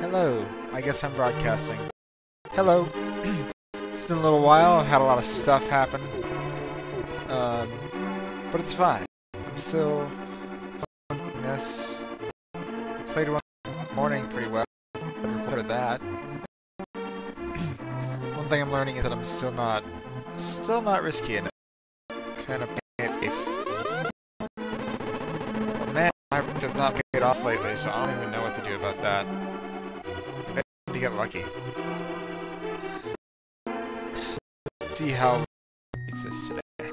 Hello. I guess I'm broadcasting. Hello. it's been a little while. I've had a lot of stuff happen. Um, but it's fine. I'm still doing this. Played one morning pretty well. I that. one thing I'm learning is that I'm still not, still not risky enough. Kind of if. Man, my risks have not paid off lately, so I don't even know what to do about that. To get lucky. See how it's today.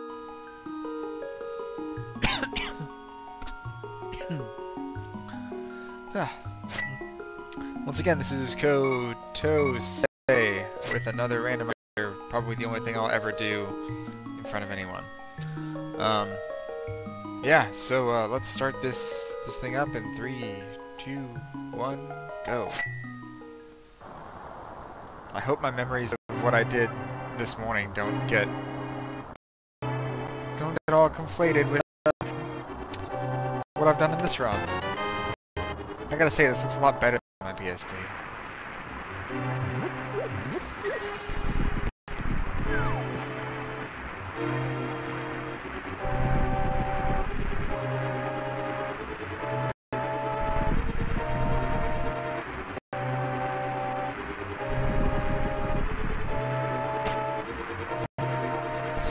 Ah. Once again, this is Kotose with another randomizer, probably the only thing I'll ever do in front of anyone. Um, yeah, so uh, let's start this this thing up in three, two, one, go. I hope my memories of what I did this morning don't get don't get all conflated with uh, what I've done in this round. I gotta say, this looks a lot better than my PSP.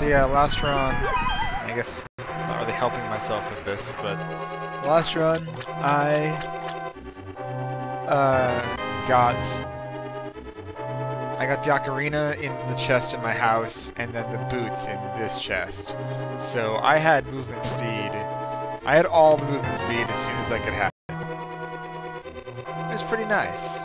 So yeah, last run, I guess not really helping myself with this, but last run I uh, got I got the ocarina in the chest in my house, and then the boots in this chest. So I had movement speed. I had all the movement speed as soon as I could have it. It was pretty nice.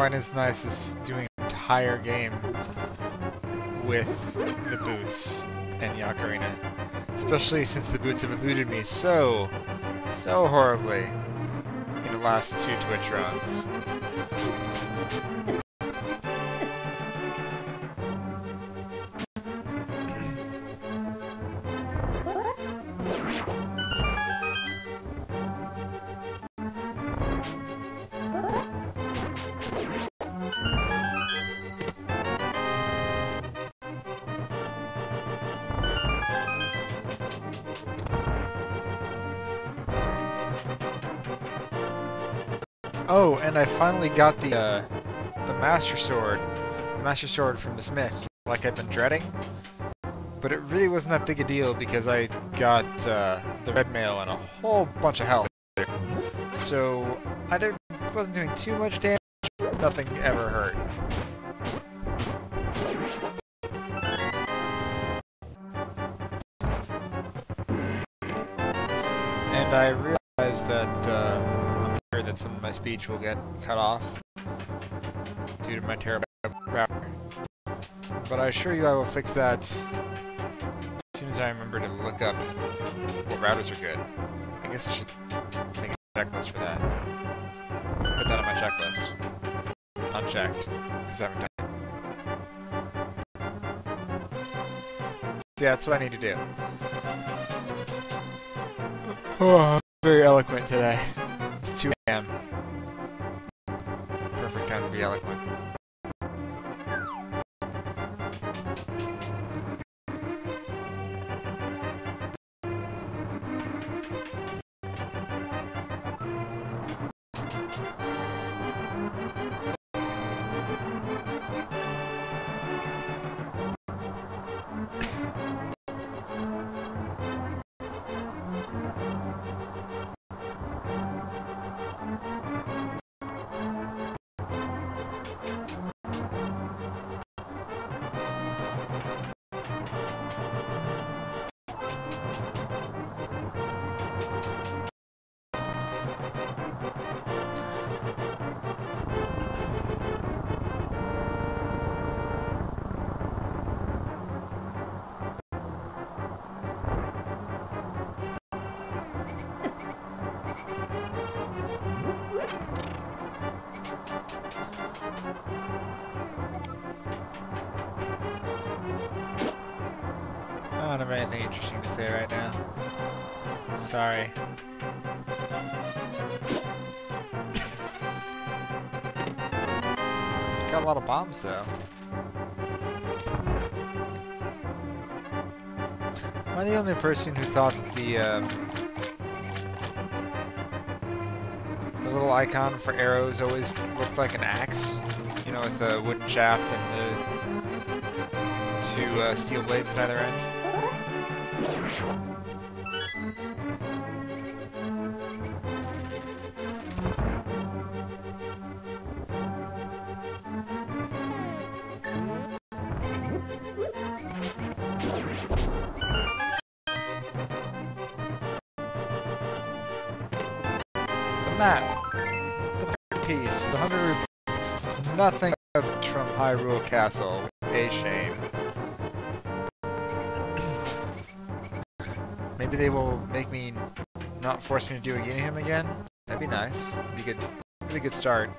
Quite as nice as doing an entire game with the boots and the ocarina. Especially since the boots have eluded me so, so horribly in the last two Twitch runs. Finally got the uh, the Master Sword, the Master Sword from the Smith, like I've been dreading. But it really wasn't that big a deal because I got uh, the red mail and a whole bunch of health. So I didn't, wasn't doing too much damage. Nothing ever hurt. And I realized that. Uh, that some of my speech will get cut off due to my terrible router. But I assure you I will fix that as soon as I remember to look up what routers are good. I guess I should make a checklist for that. Put that on my checklist. Unchecked, because I haven't done. So yeah, that's what I need to do. Oh, very eloquent today. It's 2 a.m. Perfect time to be eloquent. Sorry. Got a lot of bombs though. Am I the only person who thought that the um, the little icon for arrows always looked like an axe? You know, with the wooden shaft and the two uh, steel blades at either end. Castle. A shame. Maybe they will make me not force me to do a Unihim again. That'd be nice. Be good. Be a good start.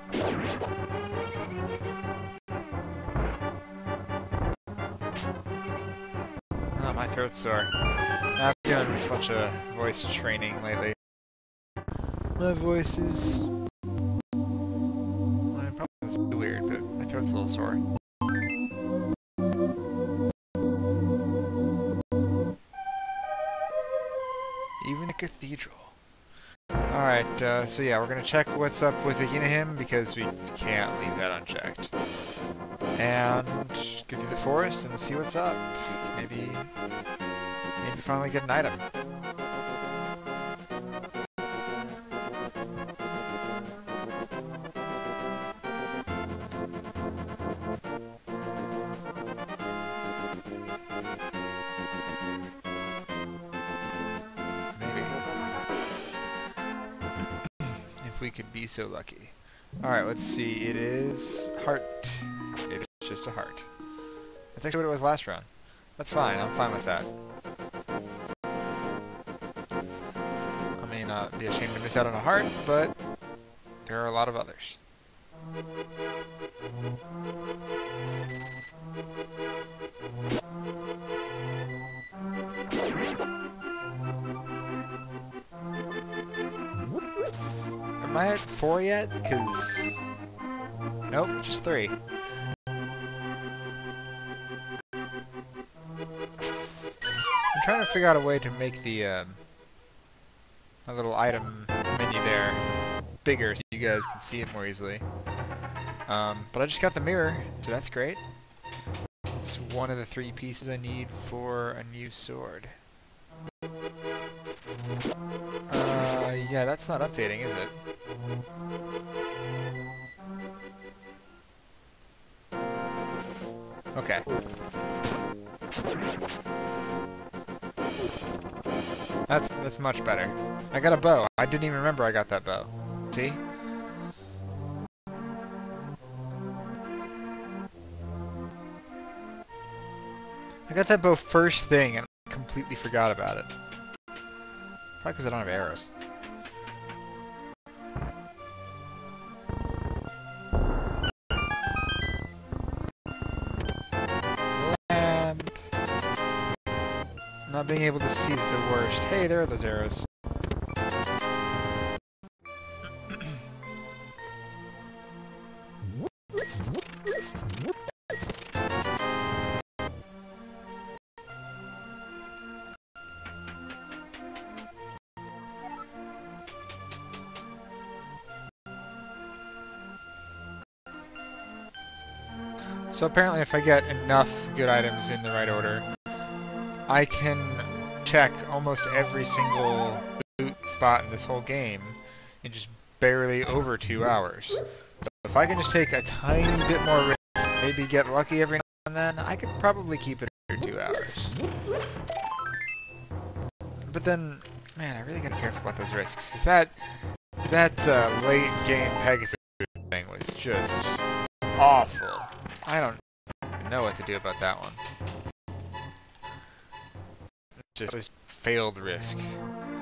Oh, my throat's sore. I've been doing a bunch of voice training lately. My voice is... I probably is weird, but my throat's a little sore. Alright, uh, so yeah, we're gonna check what's up with Unihim because we can't leave that unchecked. And go through the forest and see what's up. Maybe, maybe finally get an item. So lucky. Alright, let's see. It is heart. It's just a heart. That's actually what it was last round. That's fine. I'm fine with that. I may not be ashamed to miss out on a heart, but there are a lot of others. Am I at four yet? Because... Nope, just three. I'm trying to figure out a way to make the, um, my little item menu there bigger so you guys can see it more easily. Um, but I just got the mirror, so that's great. It's one of the three pieces I need for a new sword. Uh, yeah, that's not updating, is it? Okay. That's that's much better. I got a bow. I didn't even remember I got that bow. See? I got that bow first thing and completely forgot about it. Probably because I don't have arrows. Not being able to see is the worst. Hey, there are those arrows. So apparently if I get enough good items in the right order, I can check almost every single loot spot in this whole game in just barely over two hours. So if I can just take a tiny bit more risk, maybe get lucky every now and then, I could probably keep it under two hours. but then, man, I really gotta be careful about those risks, because that, that uh, late game Pegasus thing was just awful. I don't know what to do about that one. Just, failed risk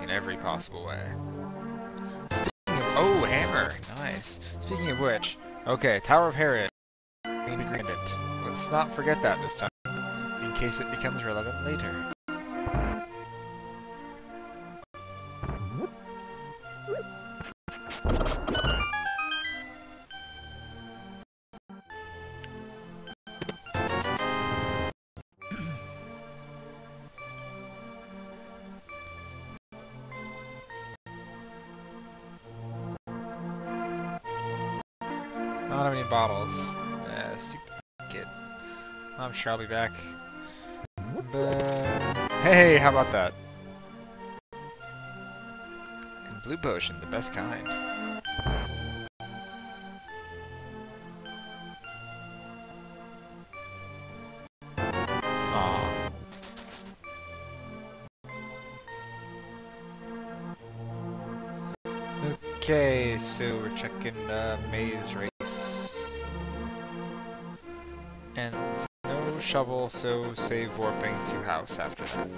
in every possible way. Speaking of, oh, hammer, nice. Speaking of which, okay, Tower of Hera, Let's not forget that this time, in case it becomes relevant later. Not have any bottles. Stupid kid. I'm sure I'll be back. Hey, how about that? And blue potion, the best kind. No shovel, so save warping to house after that.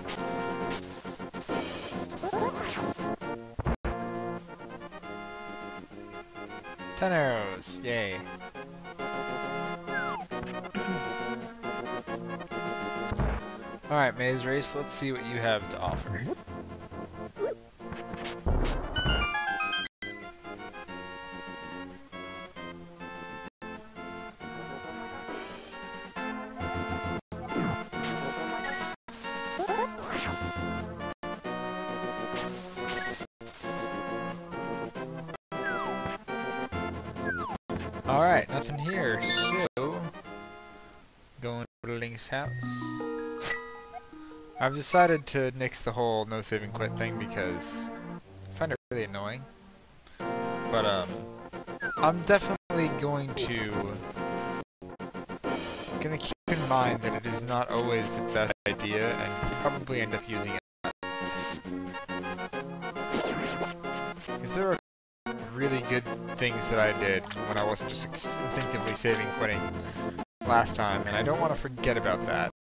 Ten arrows, yay. Alright, Maze Race, let's see what you have to offer. House. I've decided to nix the whole no save and quit thing because I find it really annoying. But, um, I'm definitely going to... Gonna keep in mind that it is not always the best idea and probably end up using it. Because there are really good things that I did when I wasn't just instinctively saving quitting last time, and I don't want to forget about that.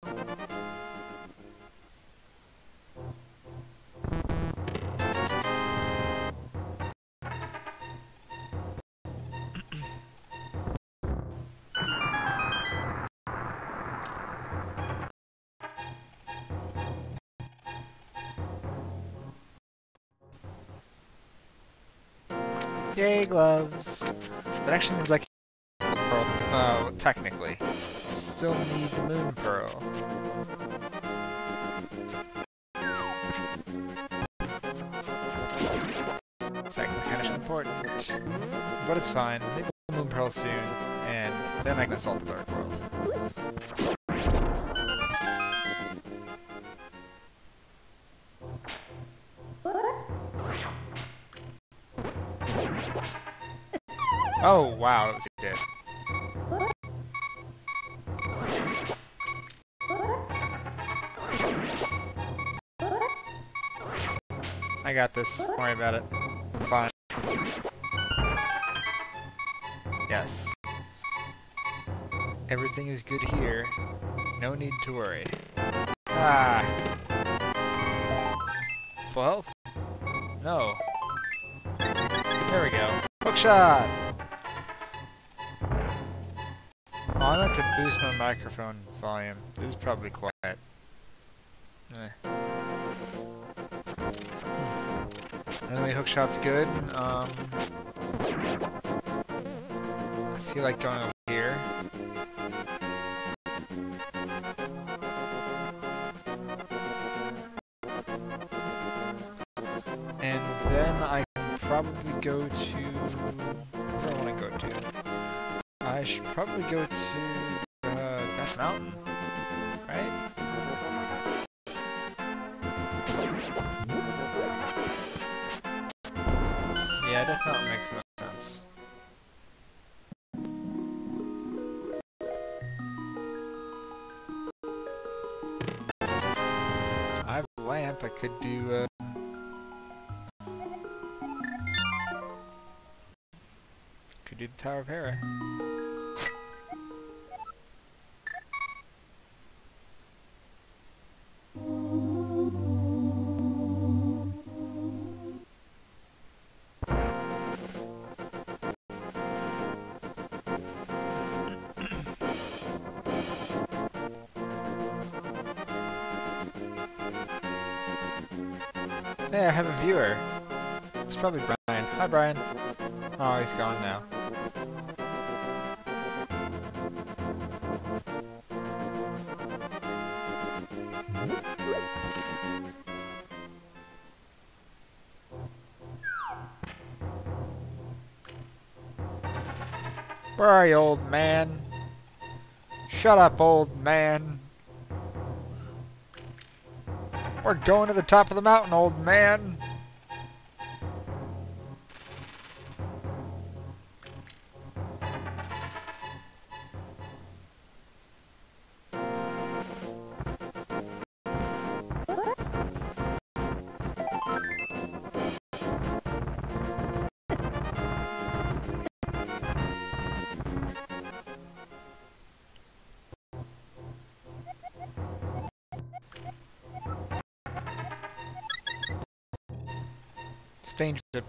Yay, gloves! That actually means I can uh, technically. Still need the moon pearl. It's kind of important. But it's fine. Maybe the moon pearl soon, and then I can assault the dark world. Oh, wow, that was a good. I got this. Don't worry about it. I'm fine. Yes. Everything is good here. No need to worry. Ah. Full health? No. There we go. Hookshot! Oh, I meant to boost my microphone volume. This is probably quiet. Eh. Anyway, hookshot's good. Um, I feel like going over here. And then I can probably go to... Where do I want to go to? I should probably go to uh, Death Mountain, Death makes most sense. I've a lamp. I could do, uh... Could do the Tower of Hera. Probably Brian. Hi, Brian. Oh, he's gone now. Where are you, old man? Shut up, old man. We're going to the top of the mountain, old man.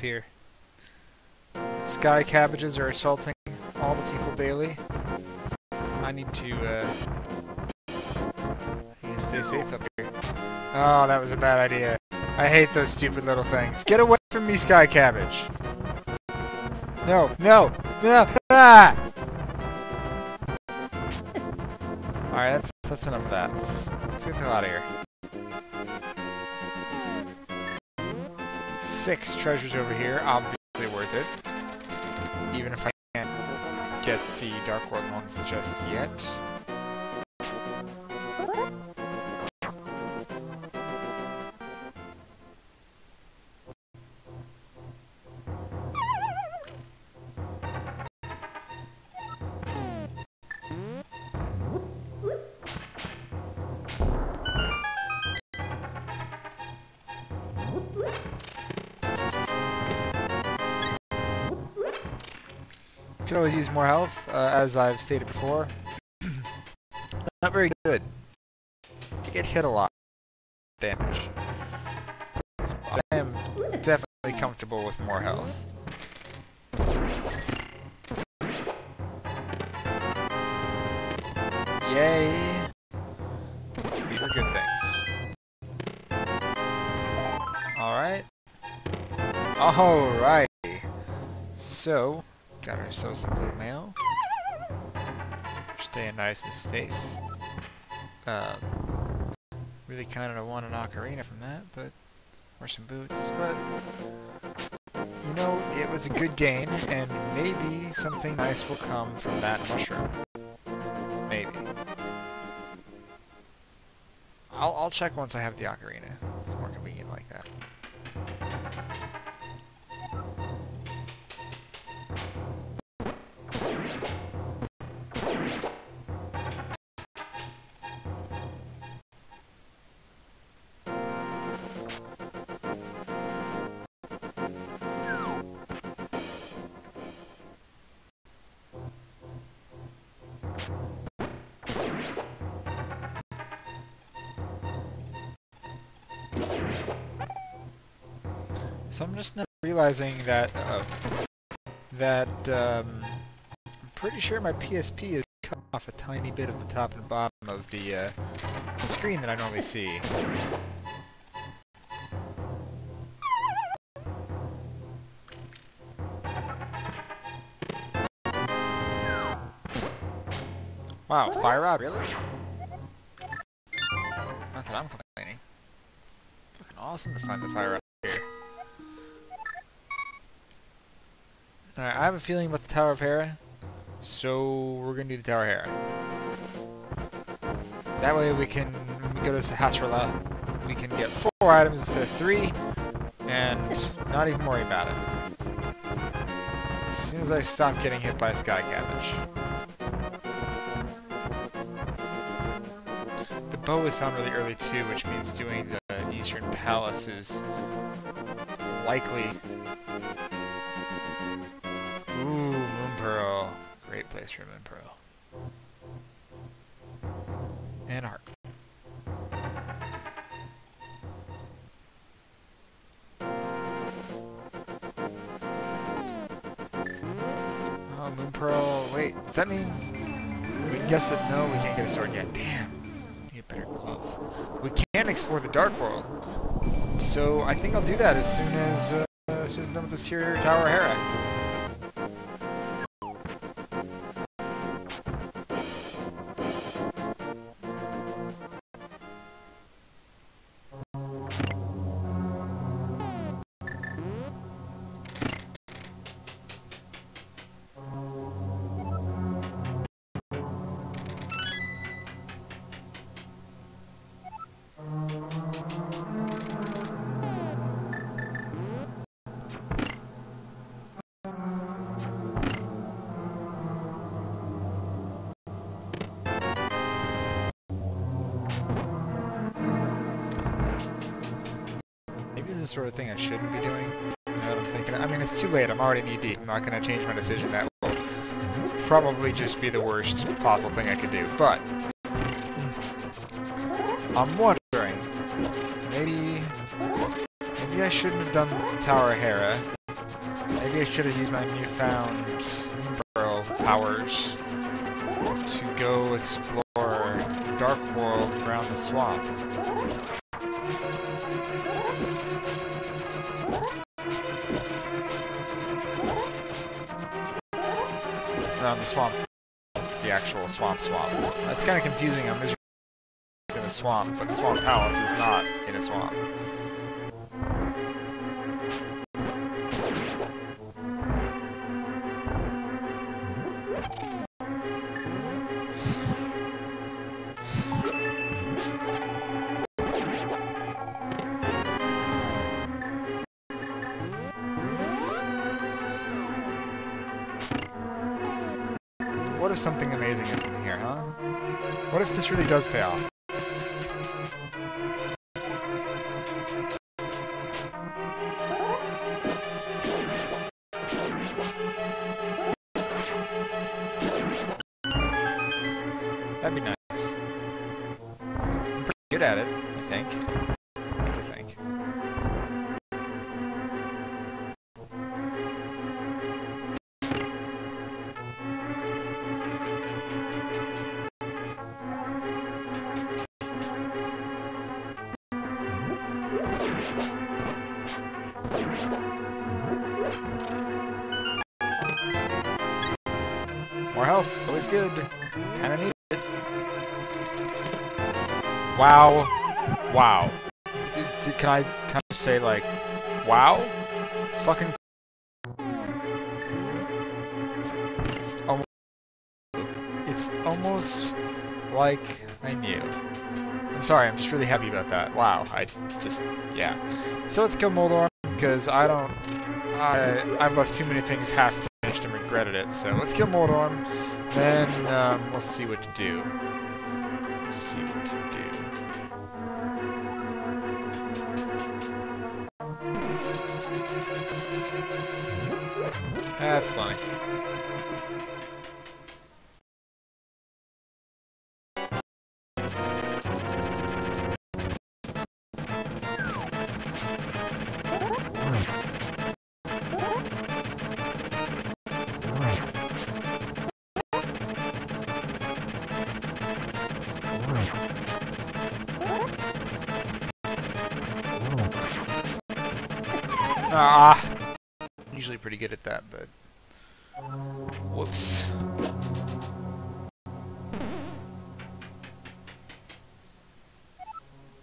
Here. Sky cabbages are assaulting all the people daily. I need to, uh... I need to stay safe up here. Oh, that was a bad idea. I hate those stupid little things. Get away from me, Sky Cabbage! No, no, no! Ah! Alright, that's, that's enough of that. Let's, let's get the hell out of here. Six treasures over here, obviously worth it. Even if I can't get the Dark World ones just yet. Always use more health, uh, as I've stated before. Not very good. I get hit a lot. Damage. So I am definitely comfortable with more health. Yay! These are good things. Alright. Alright. So, got ourselves some blue mail. Staying nice and safe. Uh, really kind of want an ocarina from that, but or some boots. But you know, it was a good gain, and maybe something nice will come from that mushroom. Maybe. I'll I'll check once I have the ocarina. It's more convenient like that. Just now realizing that uh, that um, I'm pretty sure my PSP is cut off a tiny bit of the top and bottom of the uh, screen that I normally see. Wow, fire rod, really? Not that I'm complaining. Fucking awesome to find the fire feeling about the Tower of Hera, so we're gonna do the Tower of Hera. That way we can, we go to Sahasrahla, we can get four items instead of three, and not even worry about it. As soon as I stop getting hit by a Sky Cabbage. The bow was found really early too, which means doing the Eastern Palace is likely. For Moon Pearl. And Heart. Oh, Moon Pearl. Wait, does that mean we can guess it? No, we can't get a sword yet. Damn. Need a better glove. We can explore the Dark World. So I think I'll do that as soon as, uh, as soon as I'm done with this here Tower Hera. Too late. I'm not going to change my decision. That will probably just be the worst possible thing I could do. But I'm wondering, maybe, maybe I shouldn't have done Tower Hera. Maybe I should have used my newfound Pearl powers to go explore Dark World around the swamp. Around the swamp. The actual swamp swamp. That's kind of confusing. I'm in a swamp, but the Swamp Palace is not in a swamp. Really does pay off? Say like, wow? Fucking. It's almost. It's almost like I knew. I'm sorry, I'm just really happy about that. Wow, I just yeah. So let's kill Moldorm because I don't. I I've left too many things half finished and regretted it. So let's kill Moldorm. Then um, we'll see what to do. Let's see That's funny. Pretty good at that, but whoops.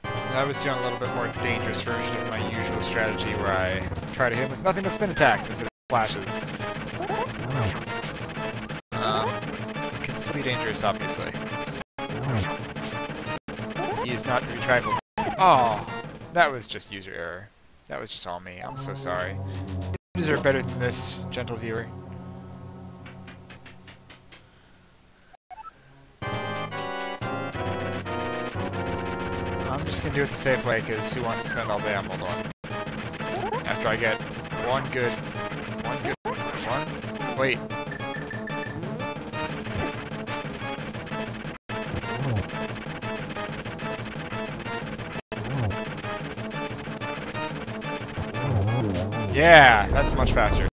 I was doing a little bit more dangerous version of my usual strategy where I try to hit with nothing but spin attacks instead of flashes. Um, can still be dangerous, obviously. He is not to be trifled. Oh, that was just user error. That was just all me. I'm so sorry. Deserve better than this, gentle viewer. I'm just just gonna do it the safe way, because who wants to spend all day on Moldorm? After I get one good... One good... One? Wait. Yeah, that's much faster.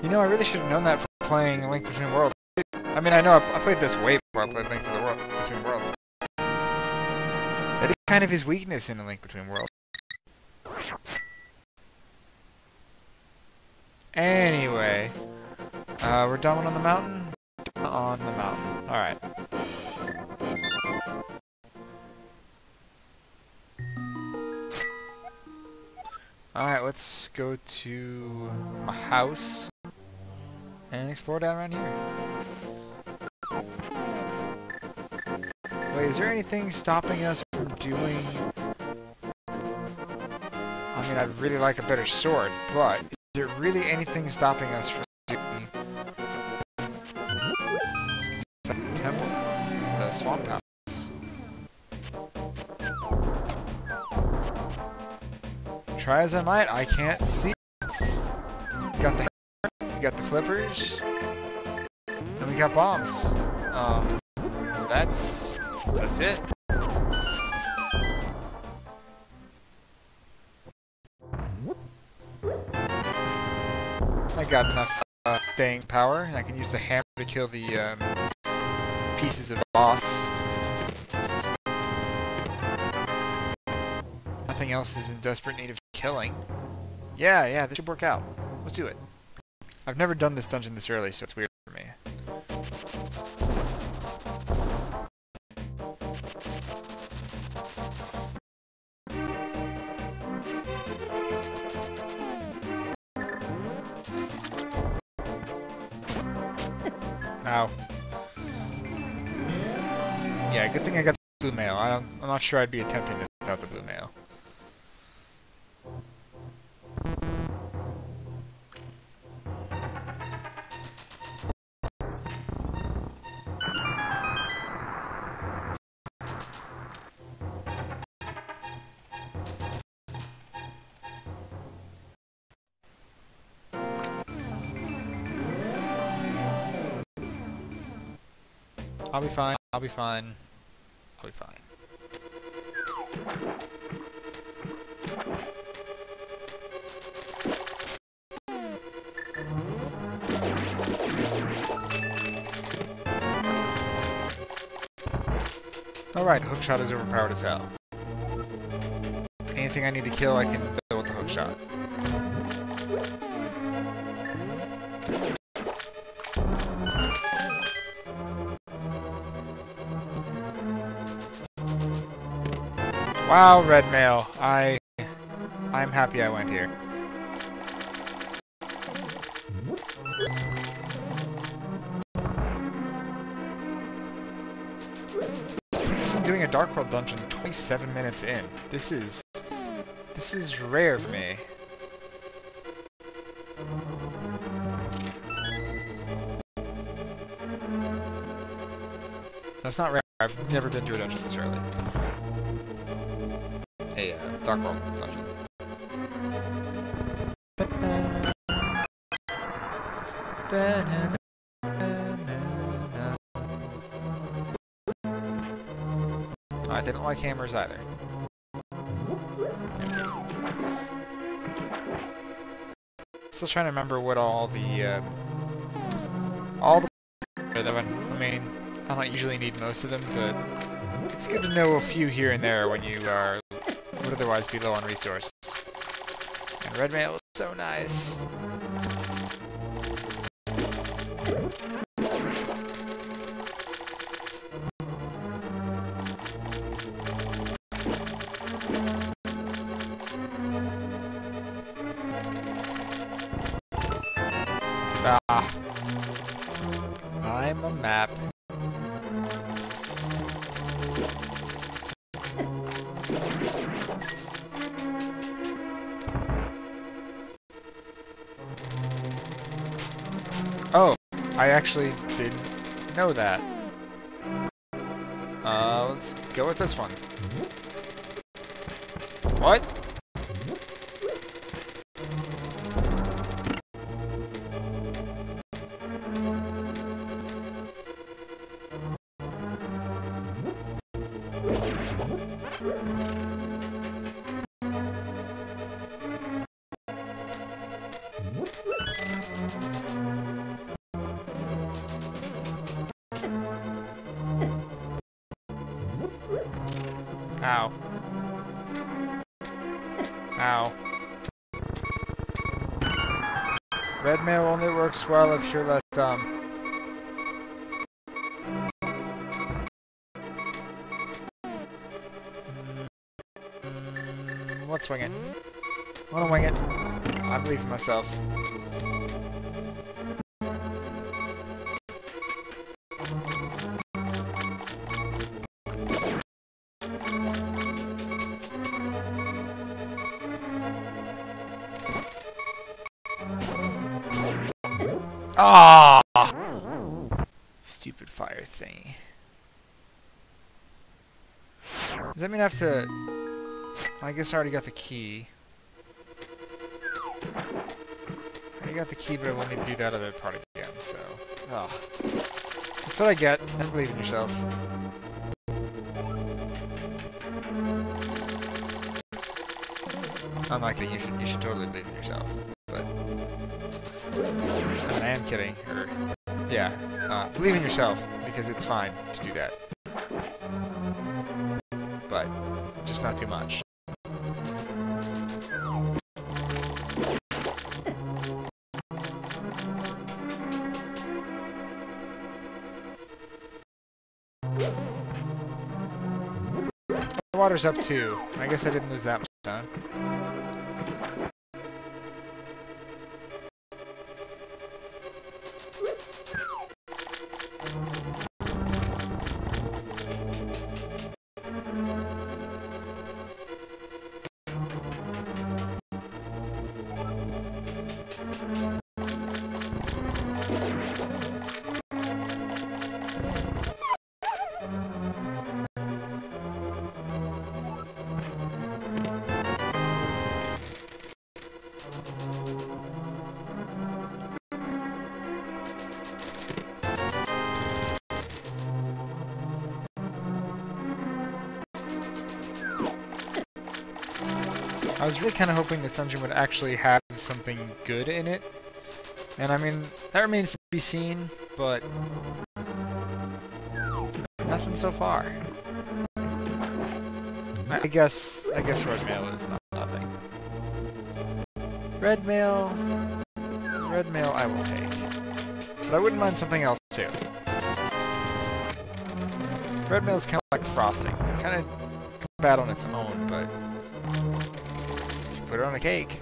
You know, I really should have known that from playing Link Between Worlds. I mean, I know I, I played this way before I played Link to the World Between Worlds. That is kind of his weakness in Link Between Worlds. Anyway, uh, we're done on the mountain. On the mountain. All right. Alright, let's go to my house and explore down around here. Wait, is there anything stopping us from doing... I mean, I'd really like a better sword, but is there really anything stopping us from doing... Temple? The Swamp House? Try as I might, I can't see. Got the got the flippers, and we got bombs. Um, that's that's it. I got enough uh, staying power, and I can use the hammer to kill the um, pieces of boss. Nothing else is in desperate need of killing. Yeah, yeah, this should work out. Let's do it. I've never done this dungeon this early, so it's weird for me. Ow. Yeah, good thing I got the blue mail. I am not sure I'd be attempting this without the blue mail. Be fine. I'll be fine. I'll be fine. Alright, hookshot is overpowered as hell. Anything I need to kill, I can kill with the hookshot. Wow, red mail. I... I'm happy I went here. Doing a Dark World dungeon 27 minutes in. This is... This is rare for me. That's not rare. I've never been to a dungeon this early I didn't like hammers either. Still trying to remember what all the, uh, all the I mean, I don't usually need most of them, but it's good to know a few here and there when you are would otherwise be low on resources. And red mail is so nice. Know that. You're let, um... Mm, Let's wing it. I wanna wing it. I believe in myself. Ah! Stupid fire thing. Does that mean I have to... I guess I already got the key. I already got the key, but I will need to do that other part again, so... Oh. That's what I get. Never believe in yourself. I'm kidding. You should, you should totally believe in yourself. Kidding. Or, yeah. Uh, believe in yourself, because it's fine to do that. But, just not too much. The water's up too. I guess I didn't lose that much time. Kind of hoping this dungeon would actually have something good in it. And I mean, that remains to be seen, but... Nothing so far. I guess, I guess red mail is not nothing. Red mail... Red mail I will take. But I wouldn't mind something else too. Red mail is kind of like frosting. Kind of bad on its own, but put it on a cake.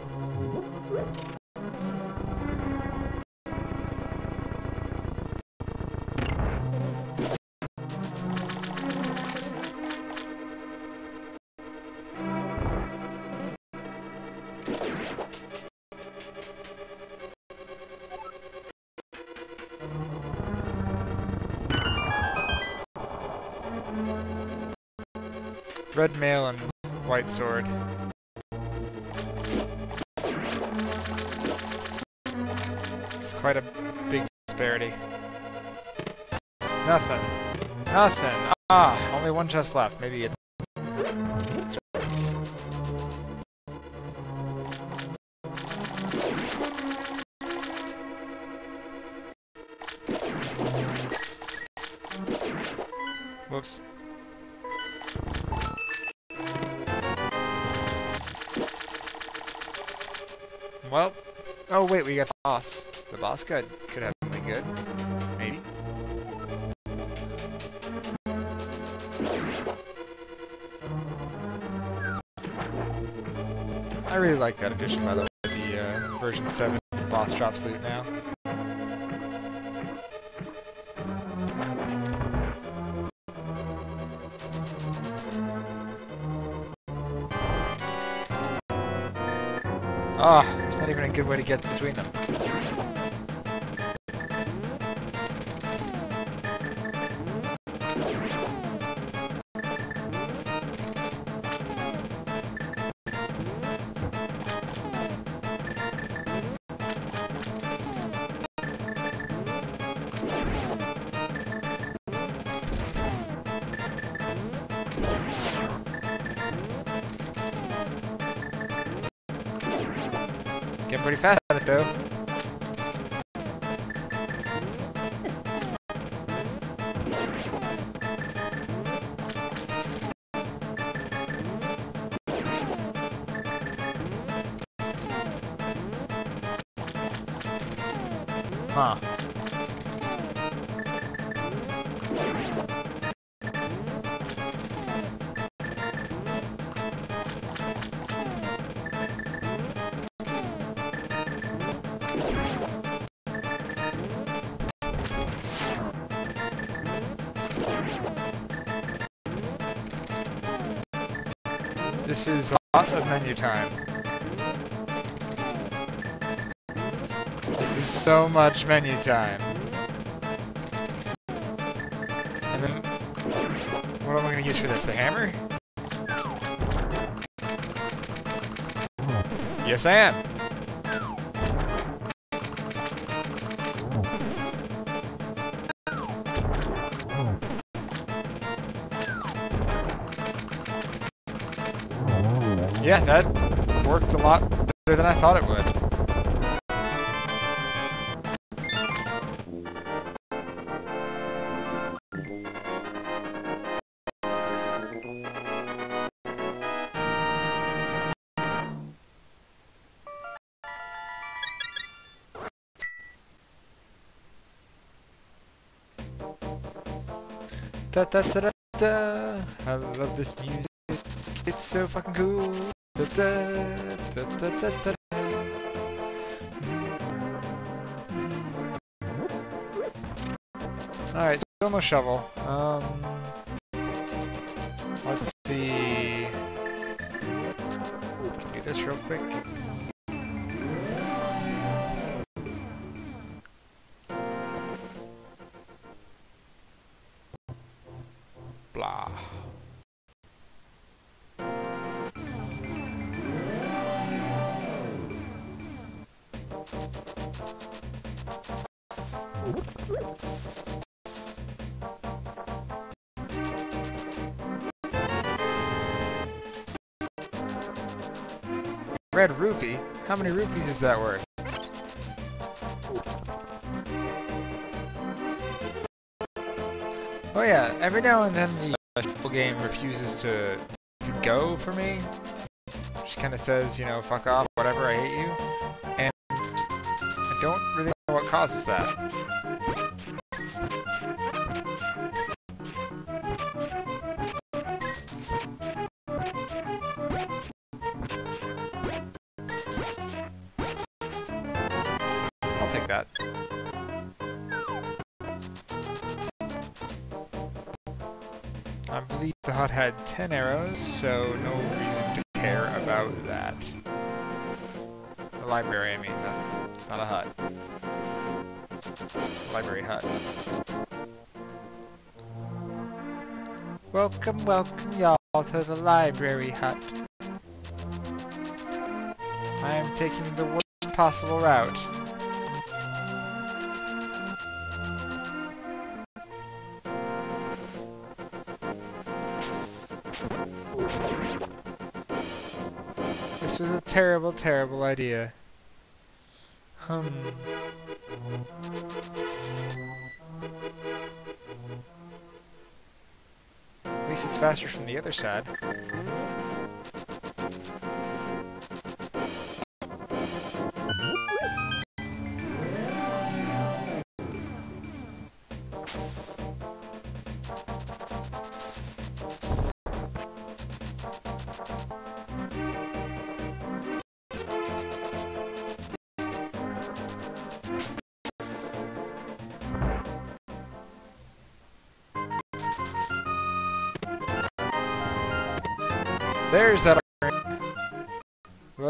Red mail and white sword. Nothing. Ah, only one chest left. Maybe it. It's. Whoops. Well, oh wait, we got the boss. The boss could could have something good, like that addition, by the way, the uh, version 7 boss drops loot now. Ah, there's not even a good way to get between them. Lot of menu time. This is so much menu time. And then, what am I going to use for this? The hammer? Yes, I am. Yeah, that worked a lot better than I thought it would. Da da da da da. I love this music. It's so fucking cool. Alright, still no shovel. Um, let's see. Do this real quick. How many rupees is that worth? Oh yeah, every now and then the uh, game refuses to, to go for me. Just kind of says, you know, fuck off, whatever, I hate you. And I don't really know what causes that. Hut had 10 arrows, so no reason to care about that. The library, I mean, it's not a hut. Library hut. Welcome, welcome y'all to the library hut. I am taking the worst possible route. Terrible, terrible idea. Hmm. At least it's faster from the other side.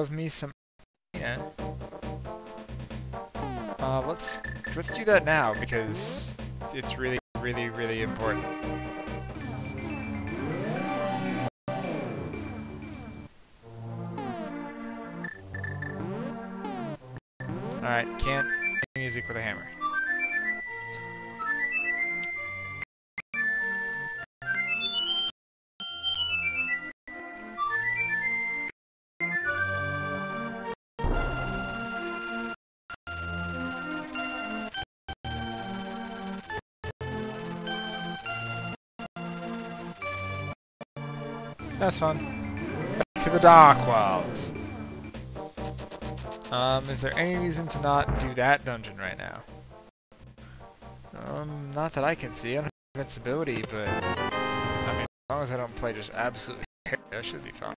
Love me some yeah. Uh, let's let's do that now because it's really, really, really important. Alright, can't music with a hammer. That's fun. Back to the Dark World. Um, is there any reason to not do that dungeon right now? Um, not that I can see. I don't have invincibility, but... I mean, as long as I don't play just absolutely I should be fine.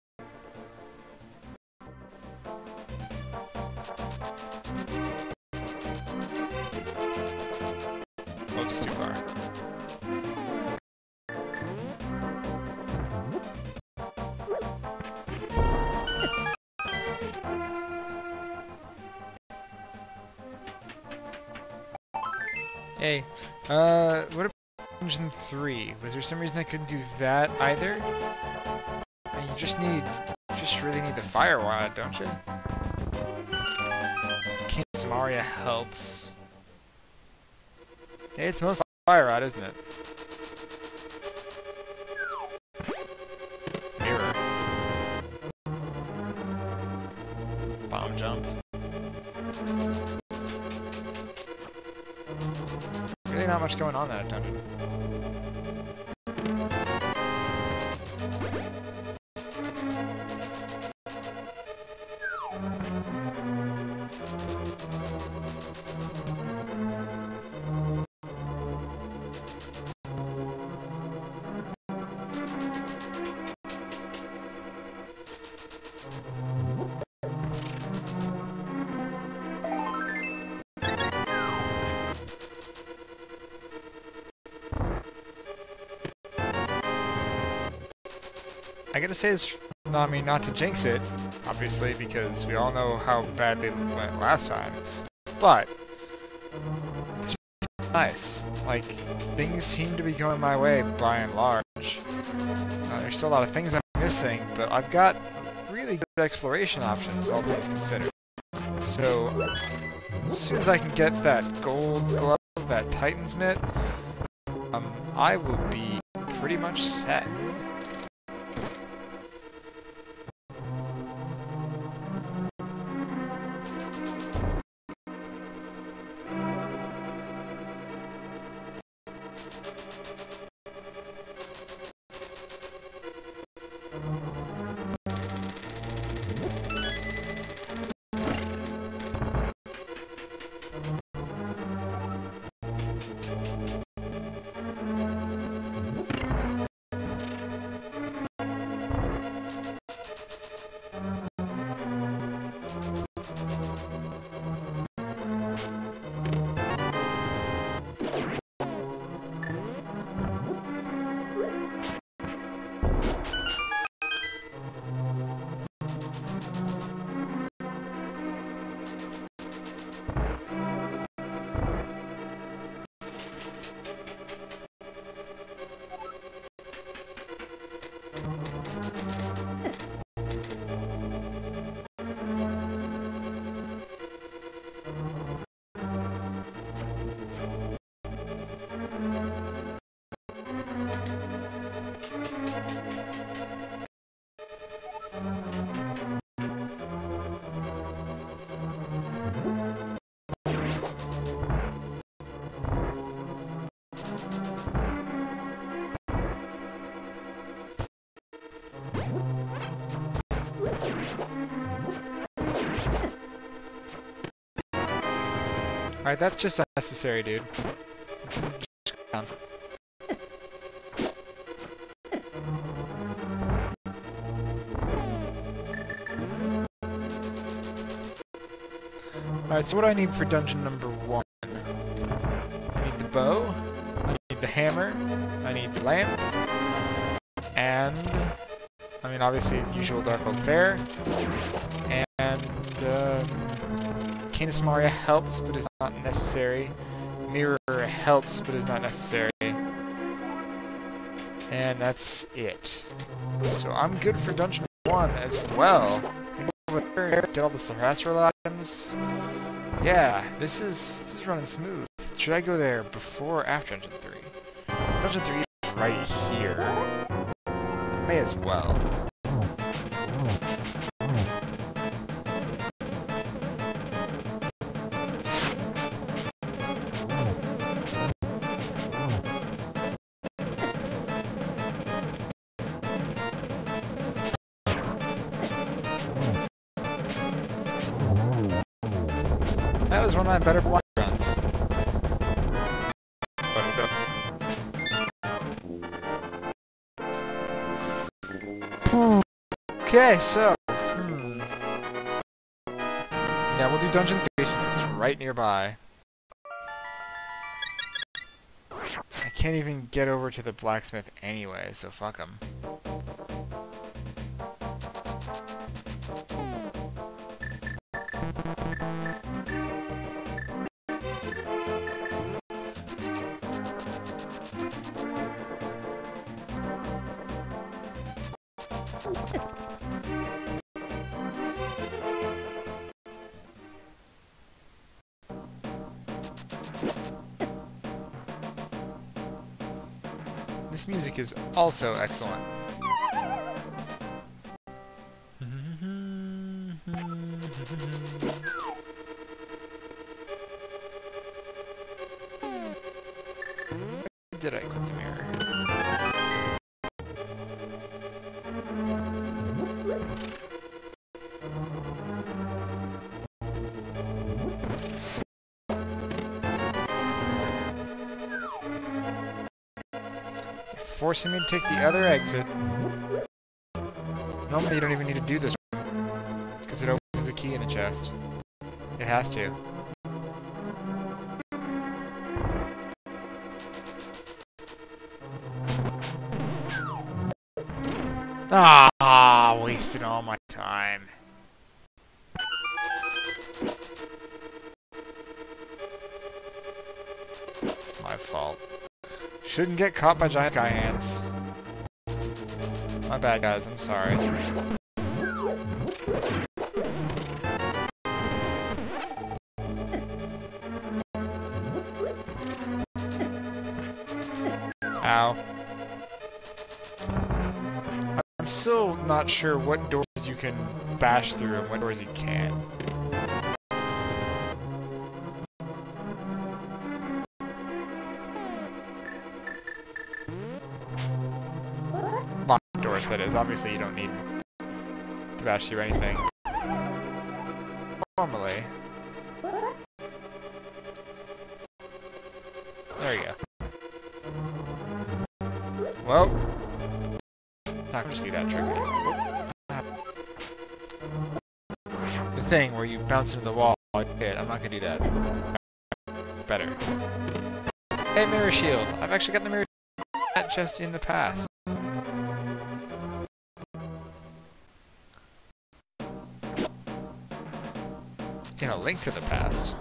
Uh, what about Dungeon 3? Was there some reason I couldn't do that either? And you just need, just really need the fire rod, don't you? Cane Somaria helps. Hey, it's mostly fire rod, isn't it? Much going on that. I this, no, I mean, not to jinx it, obviously, because we all know how bad they went last time, but it's nice. Like, things seem to be going my way by and large. Uh, there's still a lot of things I'm missing, but I've got really good exploration options, all things considered. So, as soon as I can get that gold glove, that Titan's mitt, um, I will be pretty much set. Alright, that's just unnecessary, dude. Alright, so what do I need for dungeon number one? I need the bow, I need the hammer, I need the lamp, and... I mean, obviously, usual Dark World fare, and... Um, Cane Somaria helps, but is necessary. Mirror helps, but is not necessary. And that's it. So I'm good for dungeon one as well. Get all the Sahasrahla items. Yeah, this is this is running smooth. Should I go there before or after Dungeon 3? Dungeon 3 is right here. May as well. My better black runs. Okay, so... Hmm. Yeah, we'll do Dungeon 3 since it's right nearby. I can't even get over to the blacksmith anyway, so fuck him. Is also excellent. Forcing me to take the other exit. Normally you don't even need to do this because it opens a key in the chest. It has to. Shouldn't get caught by giant guy ants. My bad, guys. I'm sorry. Ow. I'm still not sure what doors you can bash through and what doors you can't. That is. Obviously you don't need to bash through anything. Normally. There you go. Well, not gonna see that trick. The thing where you bounce into the wall, hit. I'm not gonna do that. Better. Hey, mirror shield. I've actually got the mirror shield just in the past. Link to the past.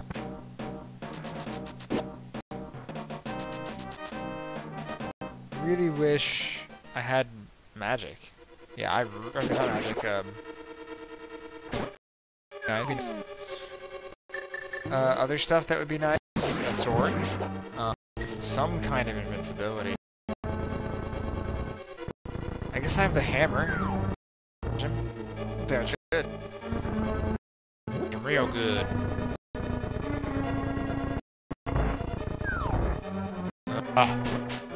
Really wish I had magic. Yeah, I or not magic. Um, uh, other stuff that would be nice. A sword. Um, some kind of invincibility. I guess I have the hammer. That's good. Real good. Ah.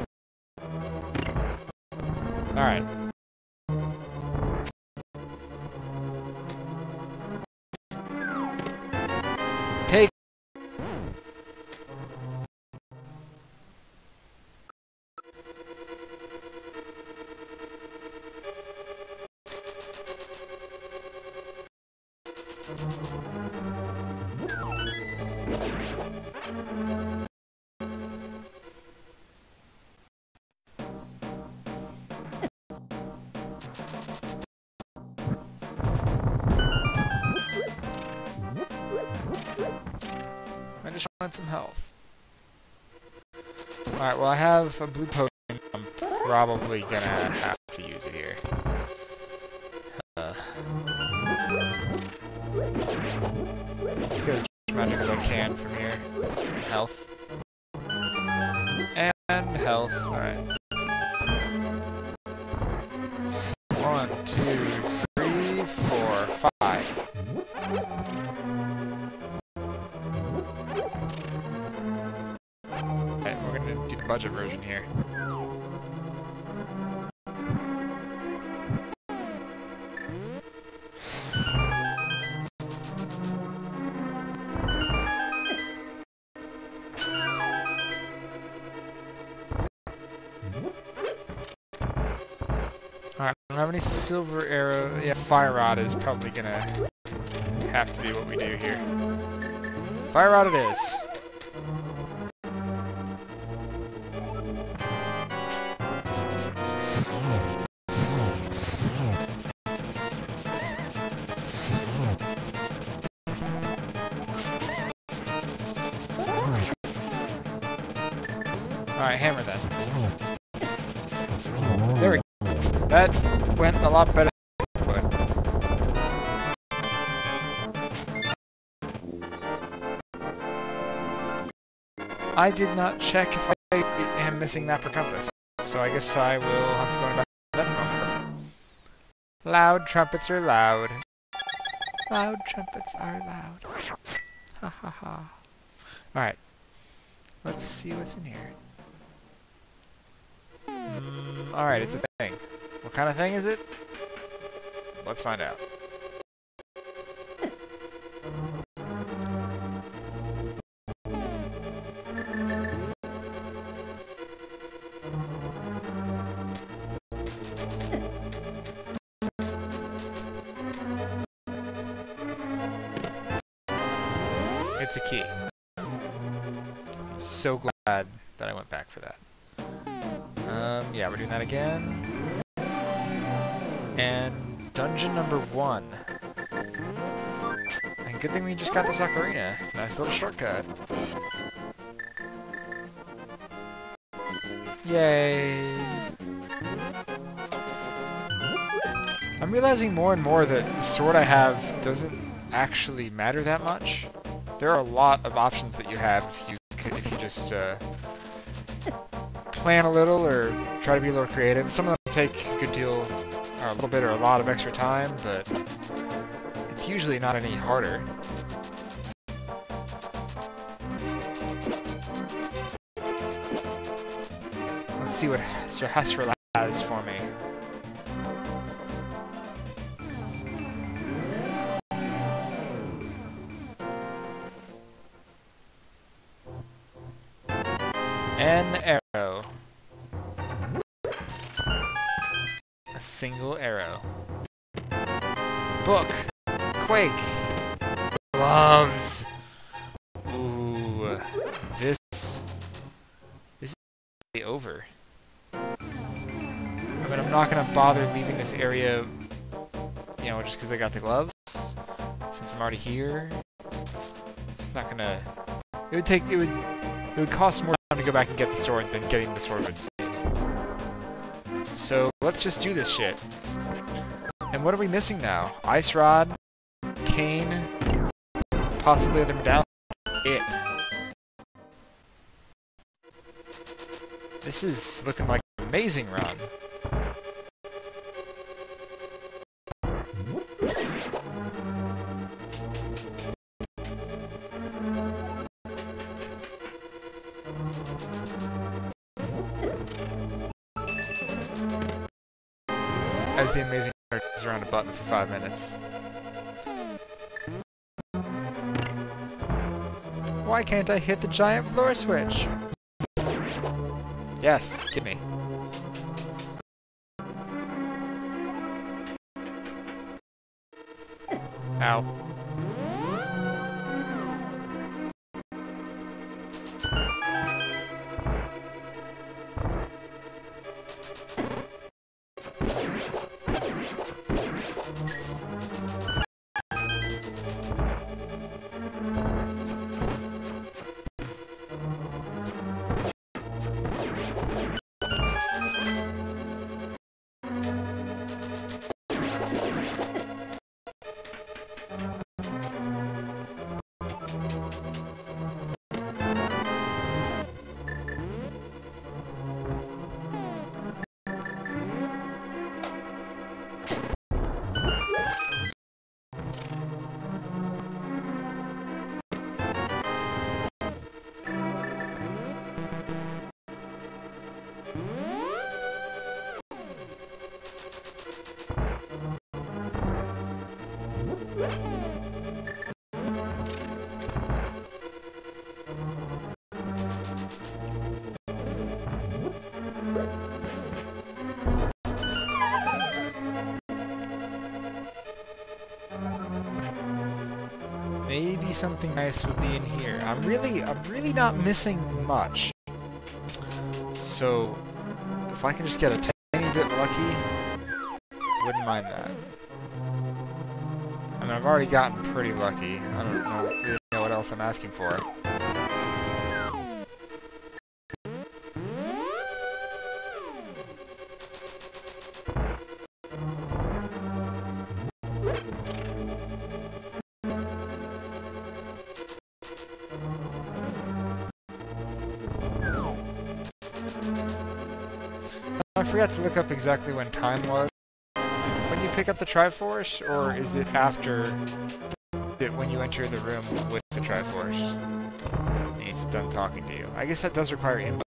Some health. Alright, well I have a blue potion. I'm probably gonna have silver arrow. Yeah, fire rod is probably gonna have to be what we do here. Fire rod it is. Lot better. I did not check if I am missing map or compass, so I guess I will have to go back to that moment. Loud trumpets are loud. Loud trumpets are loud. Ha ha ha. Alright. Let's see what's in here. Mm, Alright, it's a thing. What kind of thing is it? Let's find out. It's a key. I'm so glad that I went back for that. Um, yeah, we're doing that again. And dungeon number one. And good thing we just got this ocarina. Nice little shortcut. Yay! I'm realizing more and more that the sword I have doesn't actually matter that much. There are a lot of options that you have if you if you just uh, plan a little or try to be a little creative. Some of them take a good deal, or a little bit, or a lot of extra time, but it's usually not any harder. Let's see what Sahasrahla has for me. An arrow. Single arrow. Book. Quake. Gloves. Ooh. This. This is over. I mean, I'm not gonna bother leaving this area, you know, just because I got the gloves. Since I'm already here. It's not gonna... It would take... It would... It would cost more time to go back and get the sword than getting the sword save. So, let's just do this shit. And what are we missing now? Ice Rod, Cane, possibly other down. It. This is looking like an amazing run. Amazing around a button for five minutes. Why can't I hit the giant floor switch? Yes, give me. Ow. Maybe something nice would be in here. I'm really, I'm really not missing much. So, if I can just get a tiny bit lucky, wouldn't mind that. I mean, I've already gotten pretty lucky. I don't know, really know what else I'm asking for. Forgot to look up exactly when time was. When you pick up the Triforce, or is it after it when you enter the room with the Triforce? And he's done talking to you. I guess that does require input.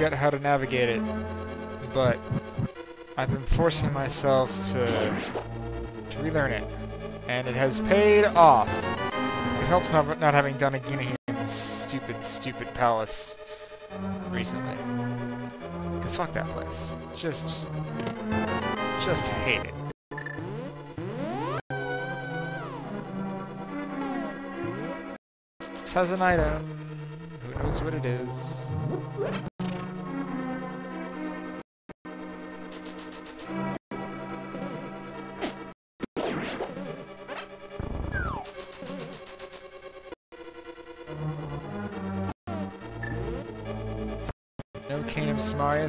Forget how to navigate it, but I've been forcing myself to to relearn it, and it has paid off. It helps not, not having done a Guinea's stupid, stupid palace recently. Cause fuck that place. Just, just hate it. This has an item. Who knows what it is?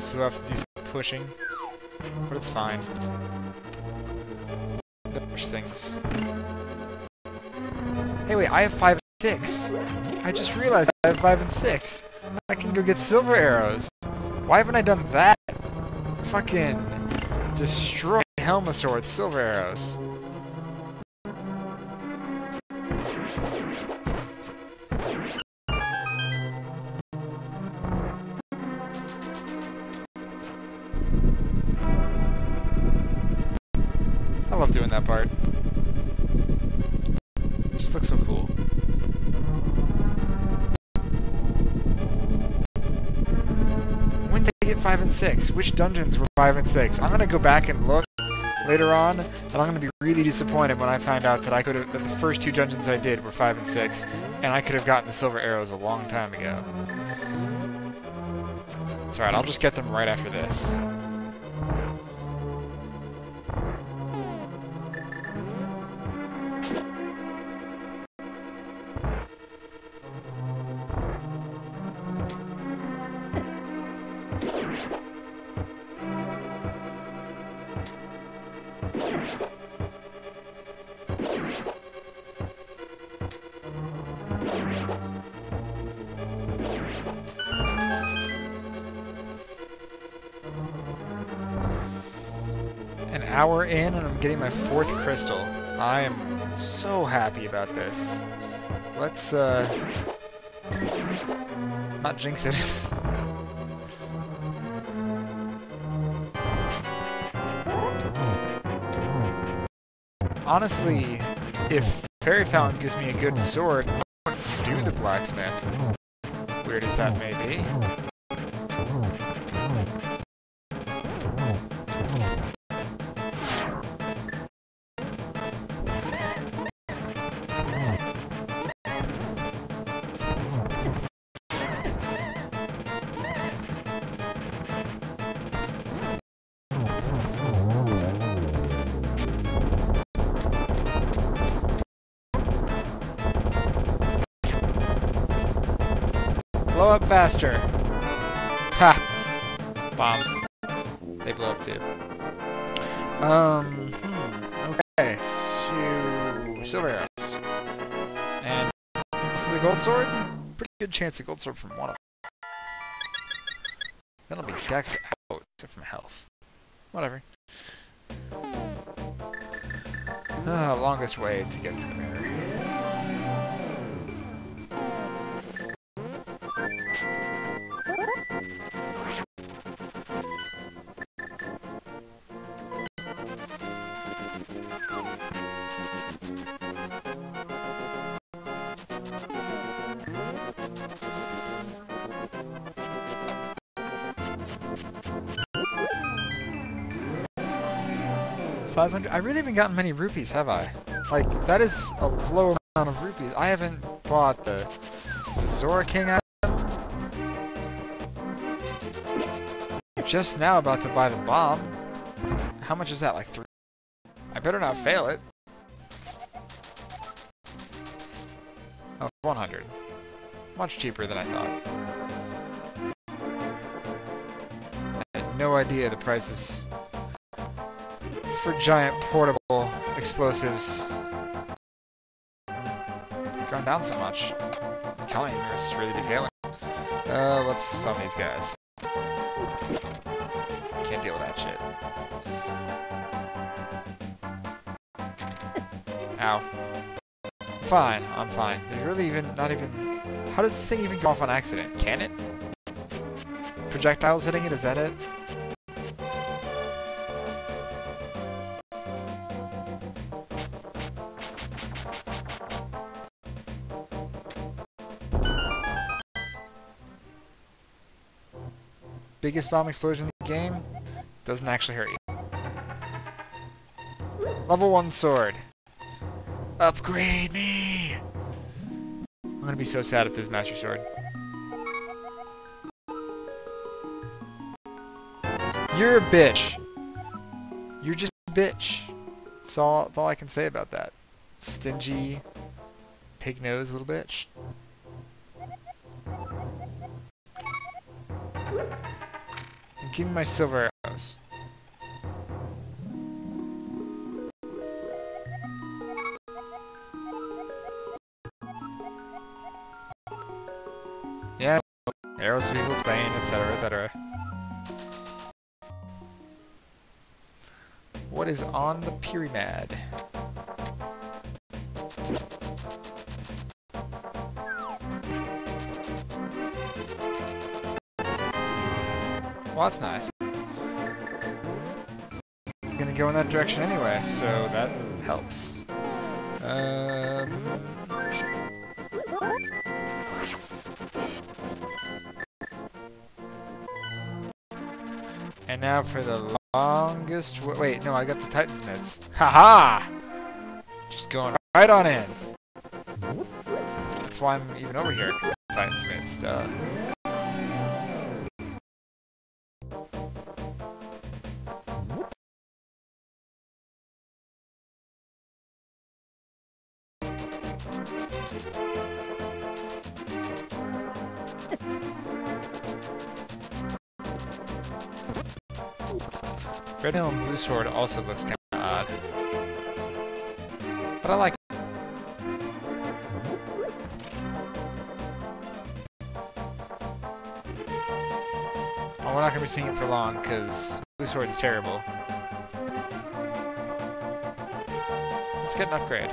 Samarius, we'll have to do some pushing. But it's fine. Push things. Hey wait, I have 5 and 6! I just realized I have 5 and 6! I can go get silver arrows! Why haven't I done that? Fucking destroy Helmasaur with silver arrows. Love doing that part. It just looks so cool. When did I get 5 and 6? Which dungeons were 5 and 6? I'm gonna go back and look later on, and I'm gonna be really disappointed when I find out that I could have that the first two dungeons I did were 5 and 6, and I could have gotten the silver arrows a long time ago. It's alright, I'll just get them right after this. Hour in and I'm getting my fourth crystal. I am so happy about this. Let's, uh... Not jinx it. Honestly, if Fairy Fountain gives me a good sword, I would do the blacksmith. Weird as that may be. Up faster. Ha! Bombs. They blow up too. Um, hmm, okay, so... Silver arrows. And some of the gold sword? Pretty good chance of gold sword from one of them. Then I'll be decked out from health. Whatever. Ah, longest way to get to the mirror. 500? I really haven't gotten many rupees, have I? Like, that is a low amount of rupees. I haven't bought the Zora King item. Just now about to buy the bomb. How much is that? Like three? I better not fail it. Oh, 100. Much cheaper than I thought. I had no idea the prices for giant portable explosives gone down so much. I'm telling you, it's really detailing. Uh, let's stun these guys. Can't deal with that shit. Ow. Fine, I'm fine. There's really even, not even... How does this thing even go off on accident? Can it? Projectiles hitting it, is that it? Biggest bomb explosion in the game doesn't actually hurt you. Level 1 sword. Upgrade me! I'm gonna be so sad if this Master Sword. You're a bitch. You're just a bitch. That's all, that's all I can say about that. Stingy, pig-nosed little bitch. Give me my silver arrows. Yeah, arrows evil's bane, etc., etc. What is on the pyramid? Well, that's nice. I'm gonna go in that direction anyway, so that helps. Um... And now for the longest... Wait, no, I got the Titan's mitts. Haha! -ha! Just going right on in. That's why I'm even over here, Titan's mitts. Duh. Red Blue Sword also looks kinda odd. But I like it. We're not gonna be seeing it for long, because Blue Sword's terrible. Let's get an upgrade.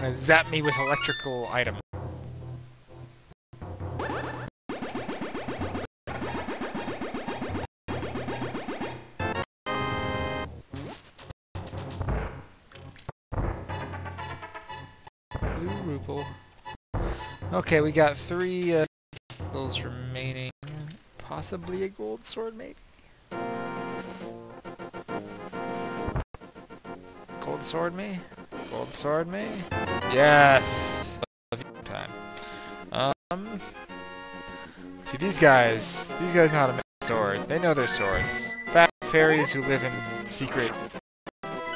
gonna zap me with electrical item. Blue Okay, we got three uh, remaining. Possibly a gold sword, maybe? Gold sword me? Gold sword me? Yes! Time. Um... See, these guys, these guys know how to make a sword. They know their swords. Fat fairies who live in secret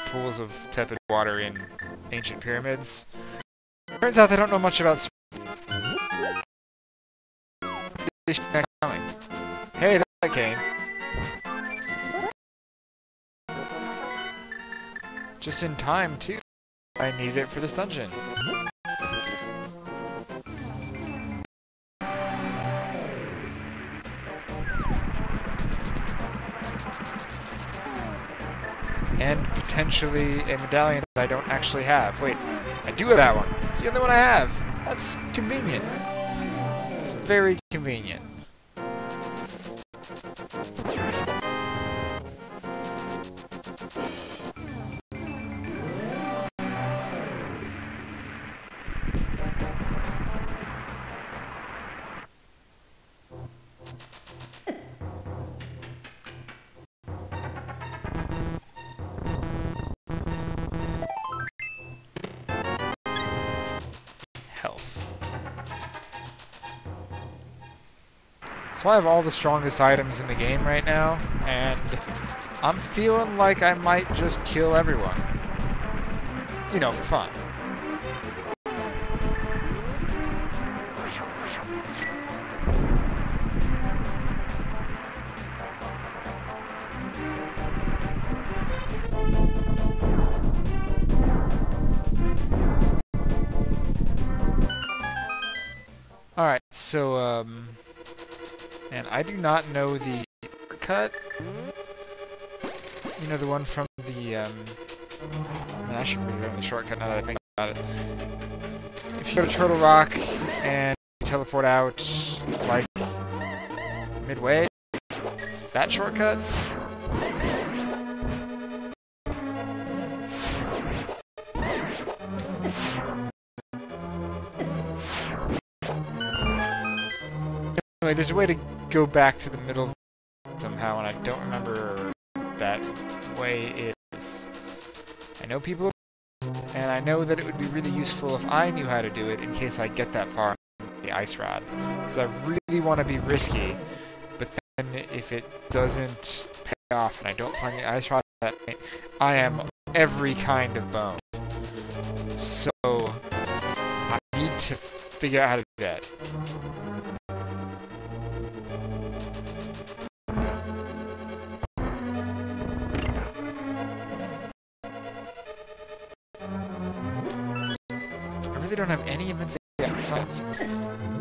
pools of tepid water in ancient pyramids. Turns out they don't know much about swords. Hey, that came. Just in time, too. I needed it for this dungeon. And potentially a medallion that I don't actually have. Wait, I do have that one. It's the only one I have. That's convenient. It's very convenient. So I have all the strongest items in the game right now, and I'm feeling like I might just kill everyone. You know, for fun. Alright, so, um... I do not know the cut. You know, the one from the, um... I, should be the shortcut now that I think about it. If you go to Turtle Rock and teleport out, like, midway, that shortcut, Anyway, there's a way to go back to the middle somehow, and I don't remember that way is. I know people, and I know that it would be really useful if I knew how to do it in case I get that far the ice rod. Because I really want to be risky, but then if it doesn't pay off and I don't find the ice rod that I am every kind of bone. So, I need to figure out how to do that. Don't have any invincibility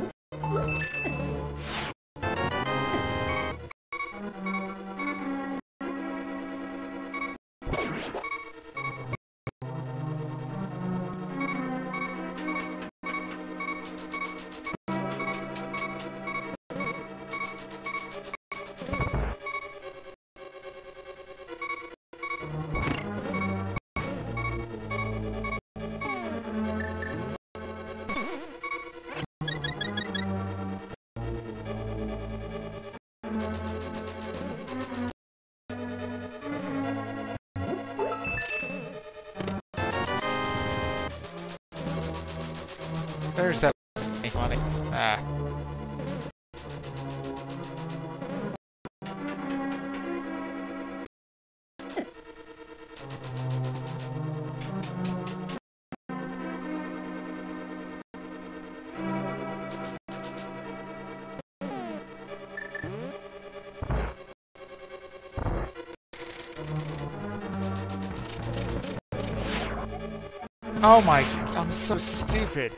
Oh my, I'm so stupid.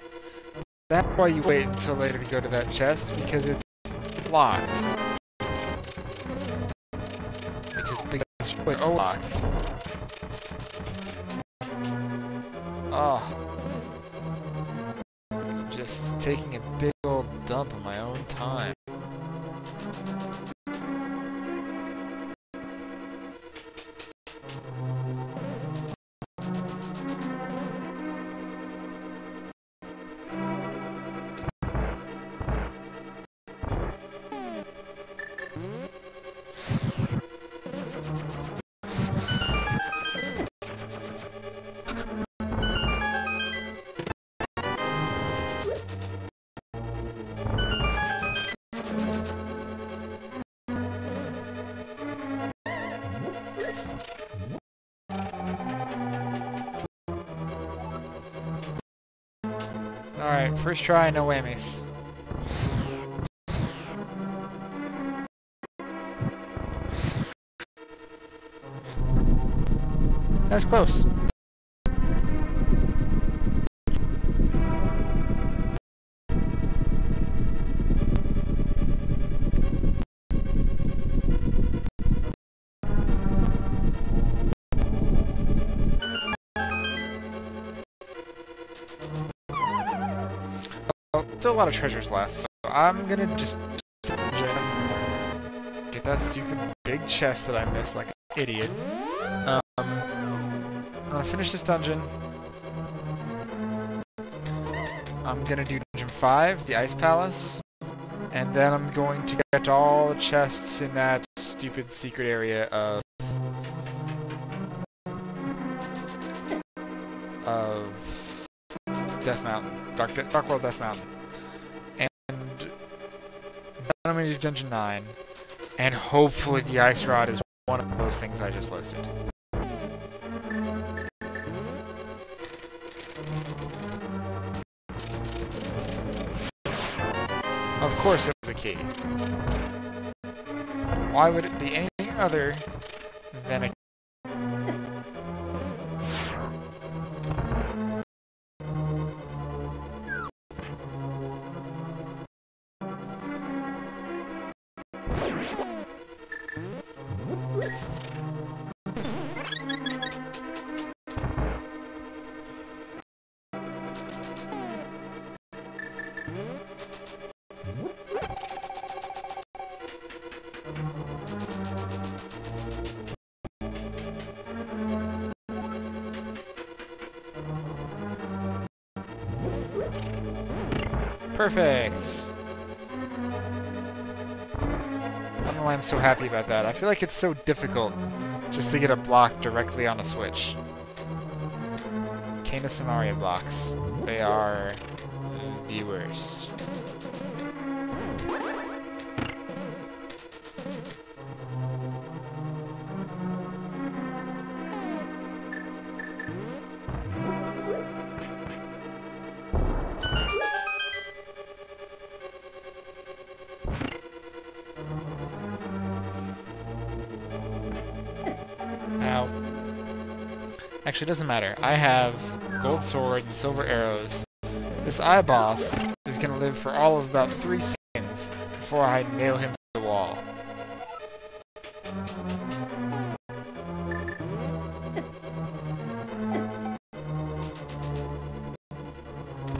That's why you wait until later to go to that chest, because it's locked. Because big oh locked. First try, no whammies. That's close. Still a lot of treasures left, so I'm gonna just get that stupid big chest that I missed like an idiot. Um, I'm gonna finish this dungeon. I'm gonna do dungeon 5, the Ice Palace, and then I'm going to get all the chests in that stupid secret area of of Death Mountain, Dark, Dark World Death Mountain. I'm going to do Dungeon 9. And hopefully the Ice Rod is one of those things I just listed. Of course it was a key. Why would it be anything other than a Perfect! I don't know why I'm so happy about that. I feel like it's so difficult just to get a block directly on a switch. Cane of Somaria blocks. They are the worst. It doesn't matter. I have gold sword and silver arrows. This eye boss is going to live for all of about three seconds before I nail him to the wall.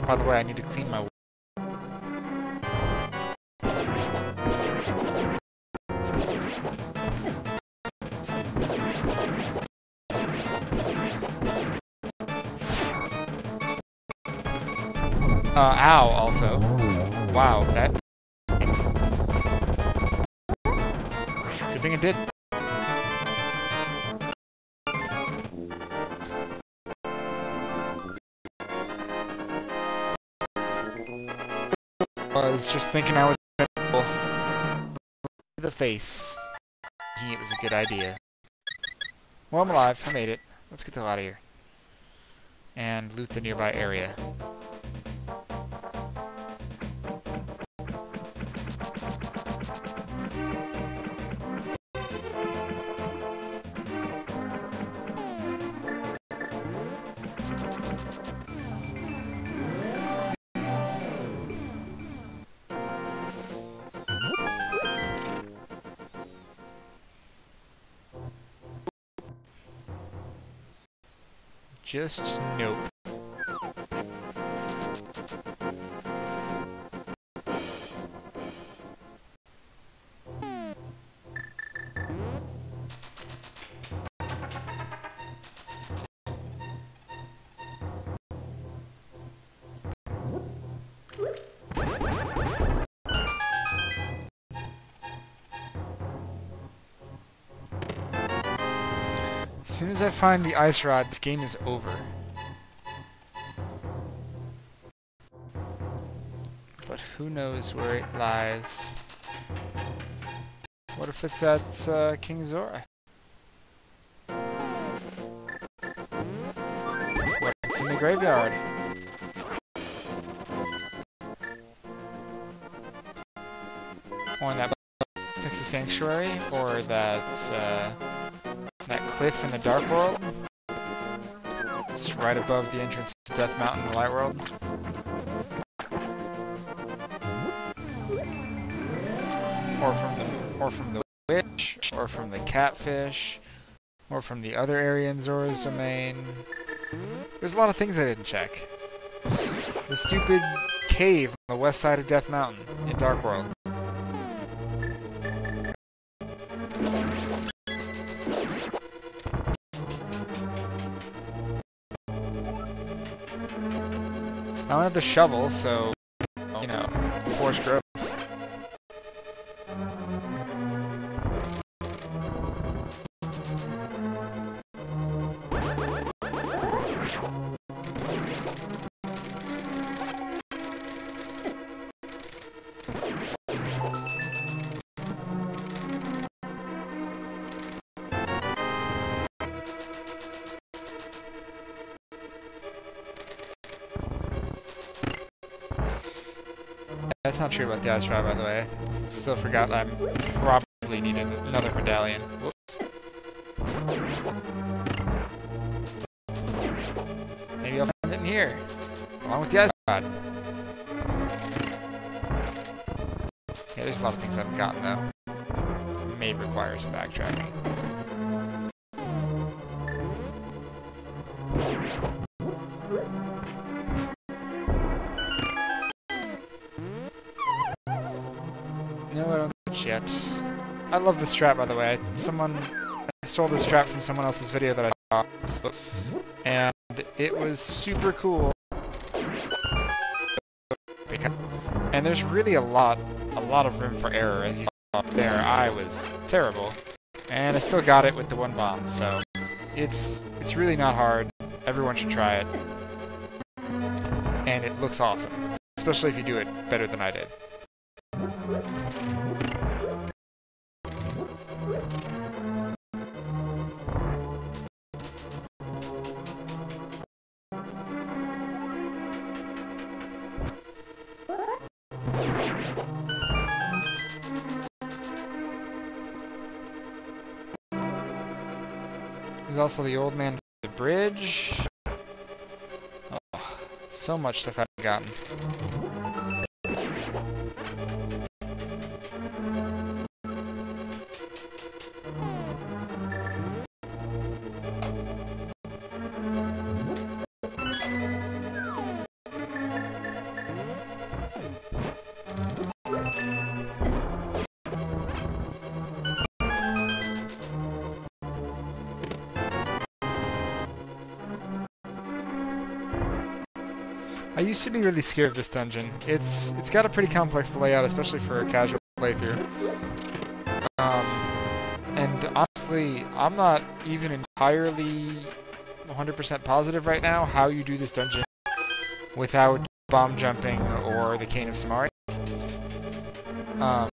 By the way, I need to clean my just thinking I was the face. It was a good idea. Well, I'm alive. I made it. Let's get the hell out of here. And loot the nearby area. Just nope. I find the ice rod, this game is over. But who knows where it lies. What if it's at uh, King Zora? What if it's in the graveyard? Or in that Texas Sanctuary? Or that... Uh, cliff in the Dark World. It's right above the entrance to Death Mountain in the Light World. Or from the or from the witch, or from the catfish, or from the other area in Zora's domain. There's a lot of things I didn't check. The stupid cave on the west side of Death Mountain in Dark World. Have the shovel, so, you know, force growth. About the rod, by the way. Still forgot I probably need another medallion. Whoops. Maybe I'll find it in here, along with the rod. Yeah, there's a lot of things I haven't gotten, though. May require some backtracking. I love this strap, by the way. Someone I stole this strap from someone else's video that I saw, and it was super cool. And there's really a lot, a lot of room for error, as you saw there. I was terrible, and I still got it with the one bomb. So it's it's really not hard. Everyone should try it, and it looks awesome, especially if you do it better than I did. There's also the old man the bridge. Oh, so much stuff I've gotten. Used to be really scared of this dungeon. It's it's got a pretty complex layout, especially for a casual playthrough. Um, and honestly, I'm not even entirely 100% positive right now how you do this dungeon without bomb jumping or the Cane of Somaria. Um,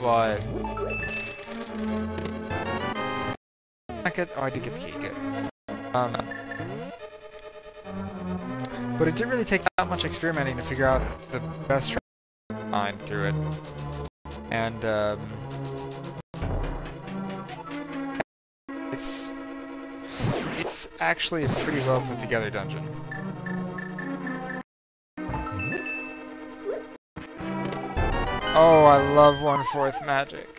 but I get, oh, I did get the key. Good. But it didn't really take that much experimenting to figure out the best line through it. And, um, it's, it's actually a pretty well put together dungeon. Oh, I love one-fourth magic.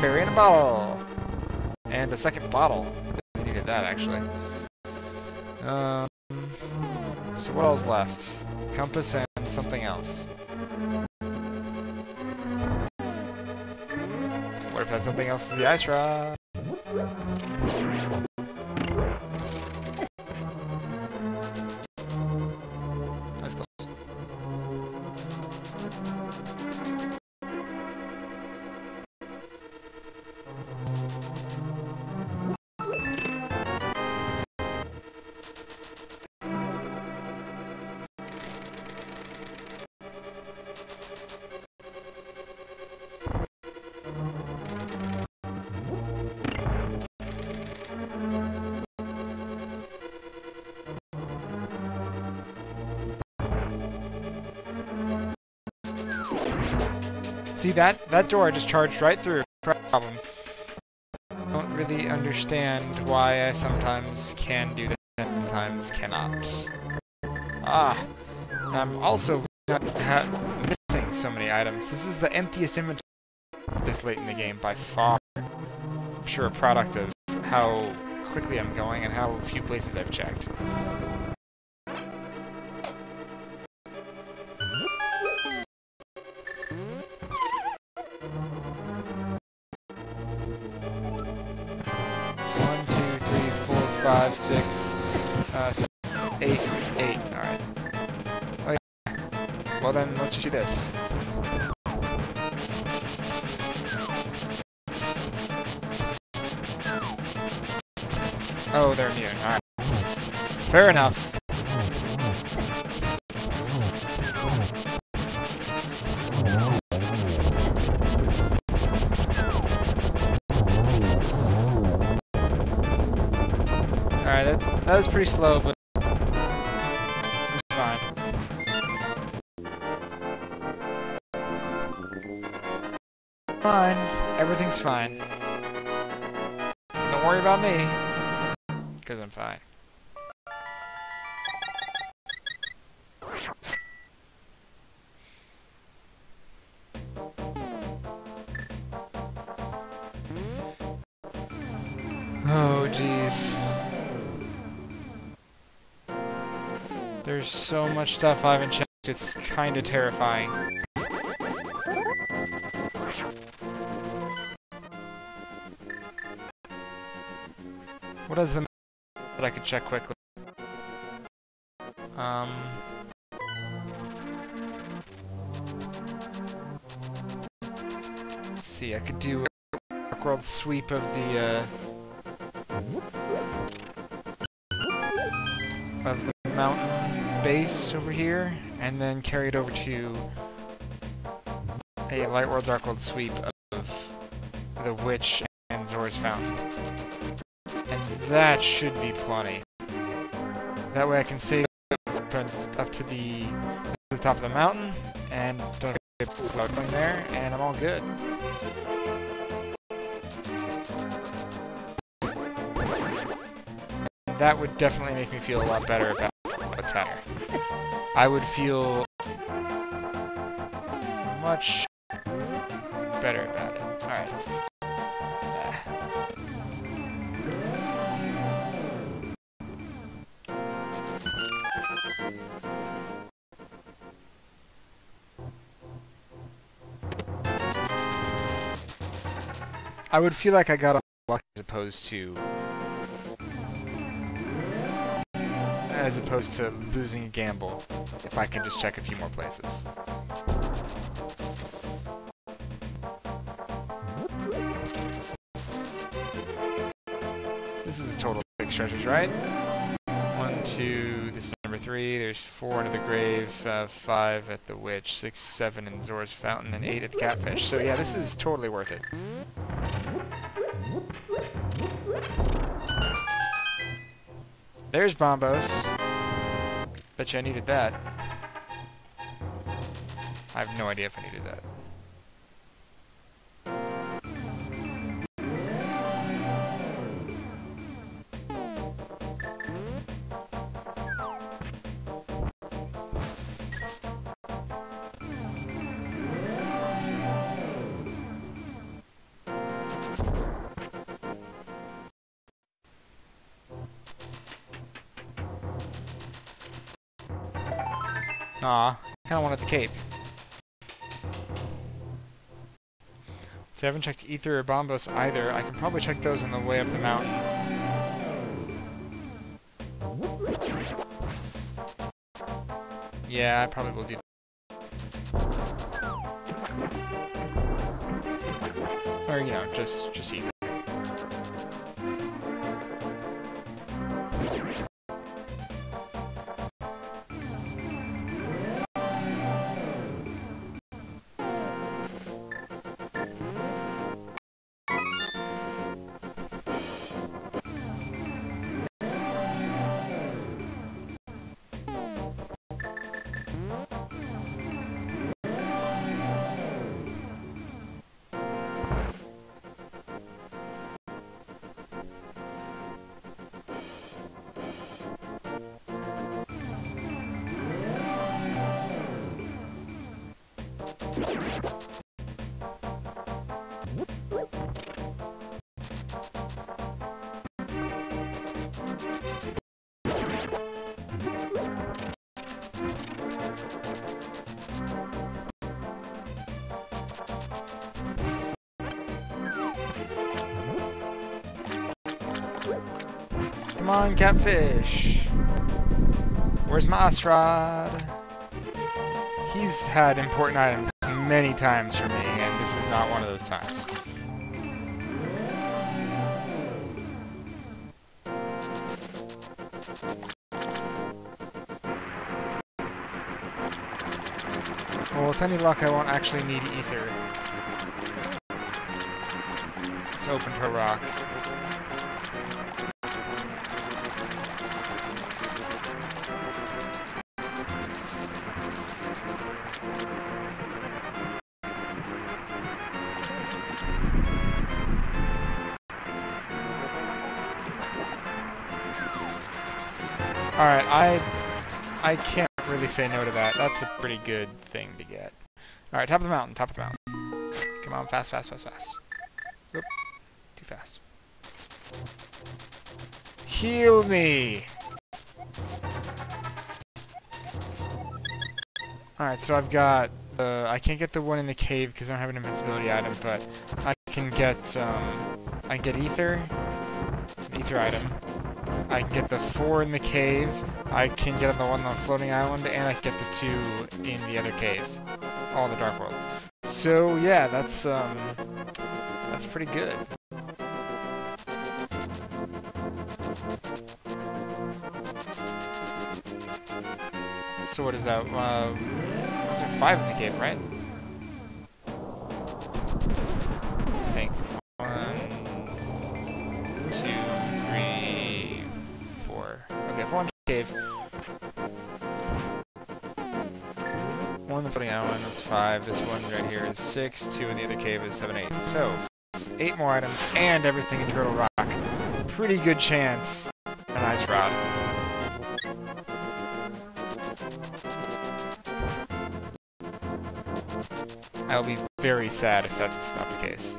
Fairy in a bottle! And a second bottle. We needed that, actually. Um, so what else left? Compass and something else. What if that something else is the ice rod? See that? That door I just charged right through. Problem. I don't really understand why I sometimes can do this and sometimes cannot. Ah, I'm also missing so many items. This is the emptiest inventory this late in the game by far. I'm sure a product of how quickly I'm going and how few places I've checked. Do this. Oh, they're immune. Alright. Fair enough. Alright, that, that was pretty slow, but Fine. Everything's fine. Don't worry about me because I'm fine. Oh, jeez. There's so much stuff I haven't checked, it's kinda terrifying. What does the that I could check quickly. Um... Let's see, I could do a world sweep of the, uh... of the mountain base over here, and then carry it over to a Light World Dark World sweep of the Witch and Zora's Fountain. And that should be plenty. That way I can save up to the, to the top of the mountain, and don't get floating there, and I'm all good. That would definitely make me feel a lot better about what's happening. I would feel much better about it. Alright. I would feel like I got a luck as opposed to as opposed to losing a gamble if I can just check a few more places. Three, there's four under the grave, uh, five at the witch, six, seven in Zora's fountain, and eight at the catfish. So yeah, this is totally worth it. There's Bombos. Bet you I needed that. I have no idea if I needed that. Cape. So I haven't checked Ether or Bombos either. I can probably check those on the way up the mountain. Yeah, I probably will do Or, you know, just, just Ether. Catfish. Where's my ice? He's had important items many times for me, and this is not one of those times. Well, with any luck, I won't actually need ether. It's open to a rock. Alright, I I can't really say no to that. That's a pretty good thing to get. Alright, top of the mountain, top of the mountain. Come on, fast, fast, fast, fast. Oop, too fast. Heal me! Alright, so I've got uh, I can't get the one in the cave because I don't have an invincibility item, but I can get um, I can get ether, ether item. I can get the four in the cave, I can get the one on the floating island, and I get the two in the other cave. All in the Dark World. So yeah, that's um that's pretty good. So what is that? Uh, those are five in the cave, right? Cave. One in the island, that's five. This one right here is six. Two in the other cave is seven, eight. So, eight more items and everything in Turtle Rock. Pretty good chance an ice rod. I'll be very sad if that's not the case.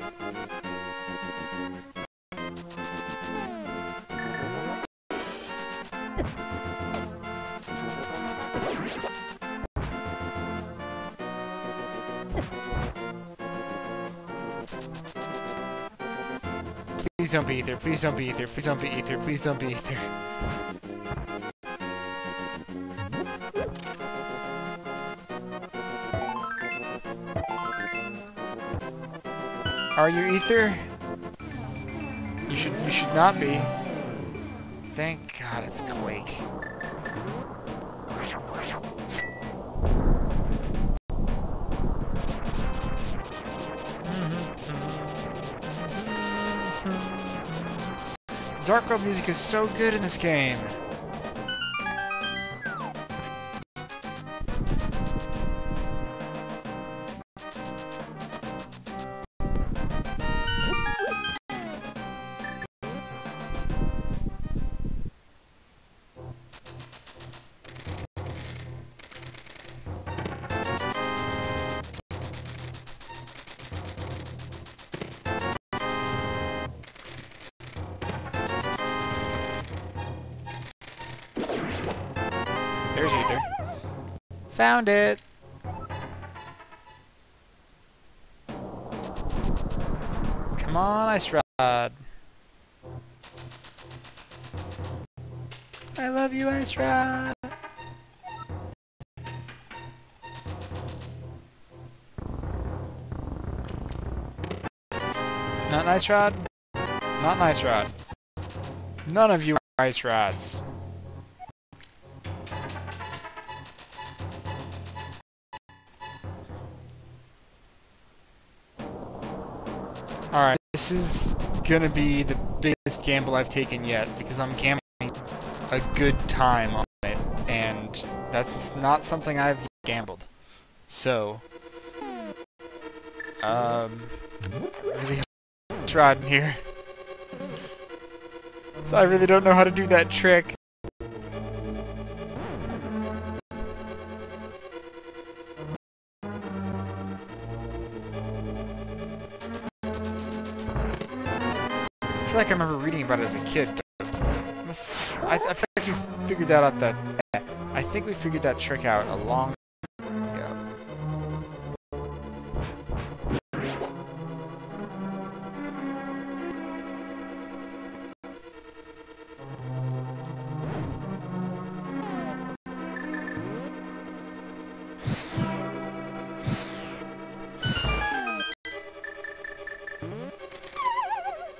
Please don't be ether, please don't be ether, please don't be ether, please don't be ether. Are you ether? You should you should not be. Thank God it's Quake. Dark World music is so good in this game. Found it! Come on, Ice Rod. I love you, Ice Rod. Not Nice Rod? Not Nice Rod. None of you are Ice Rods. This is gonna be the biggest gamble I've taken yet, because I'm gambling a good time on it, and that's not something I've gambled. So, um, I really a rod in here. So I really don't know how to do that trick. About as a kid. I, I feel like we figured that out that... Eh, I think we figured that trick out a long time ago.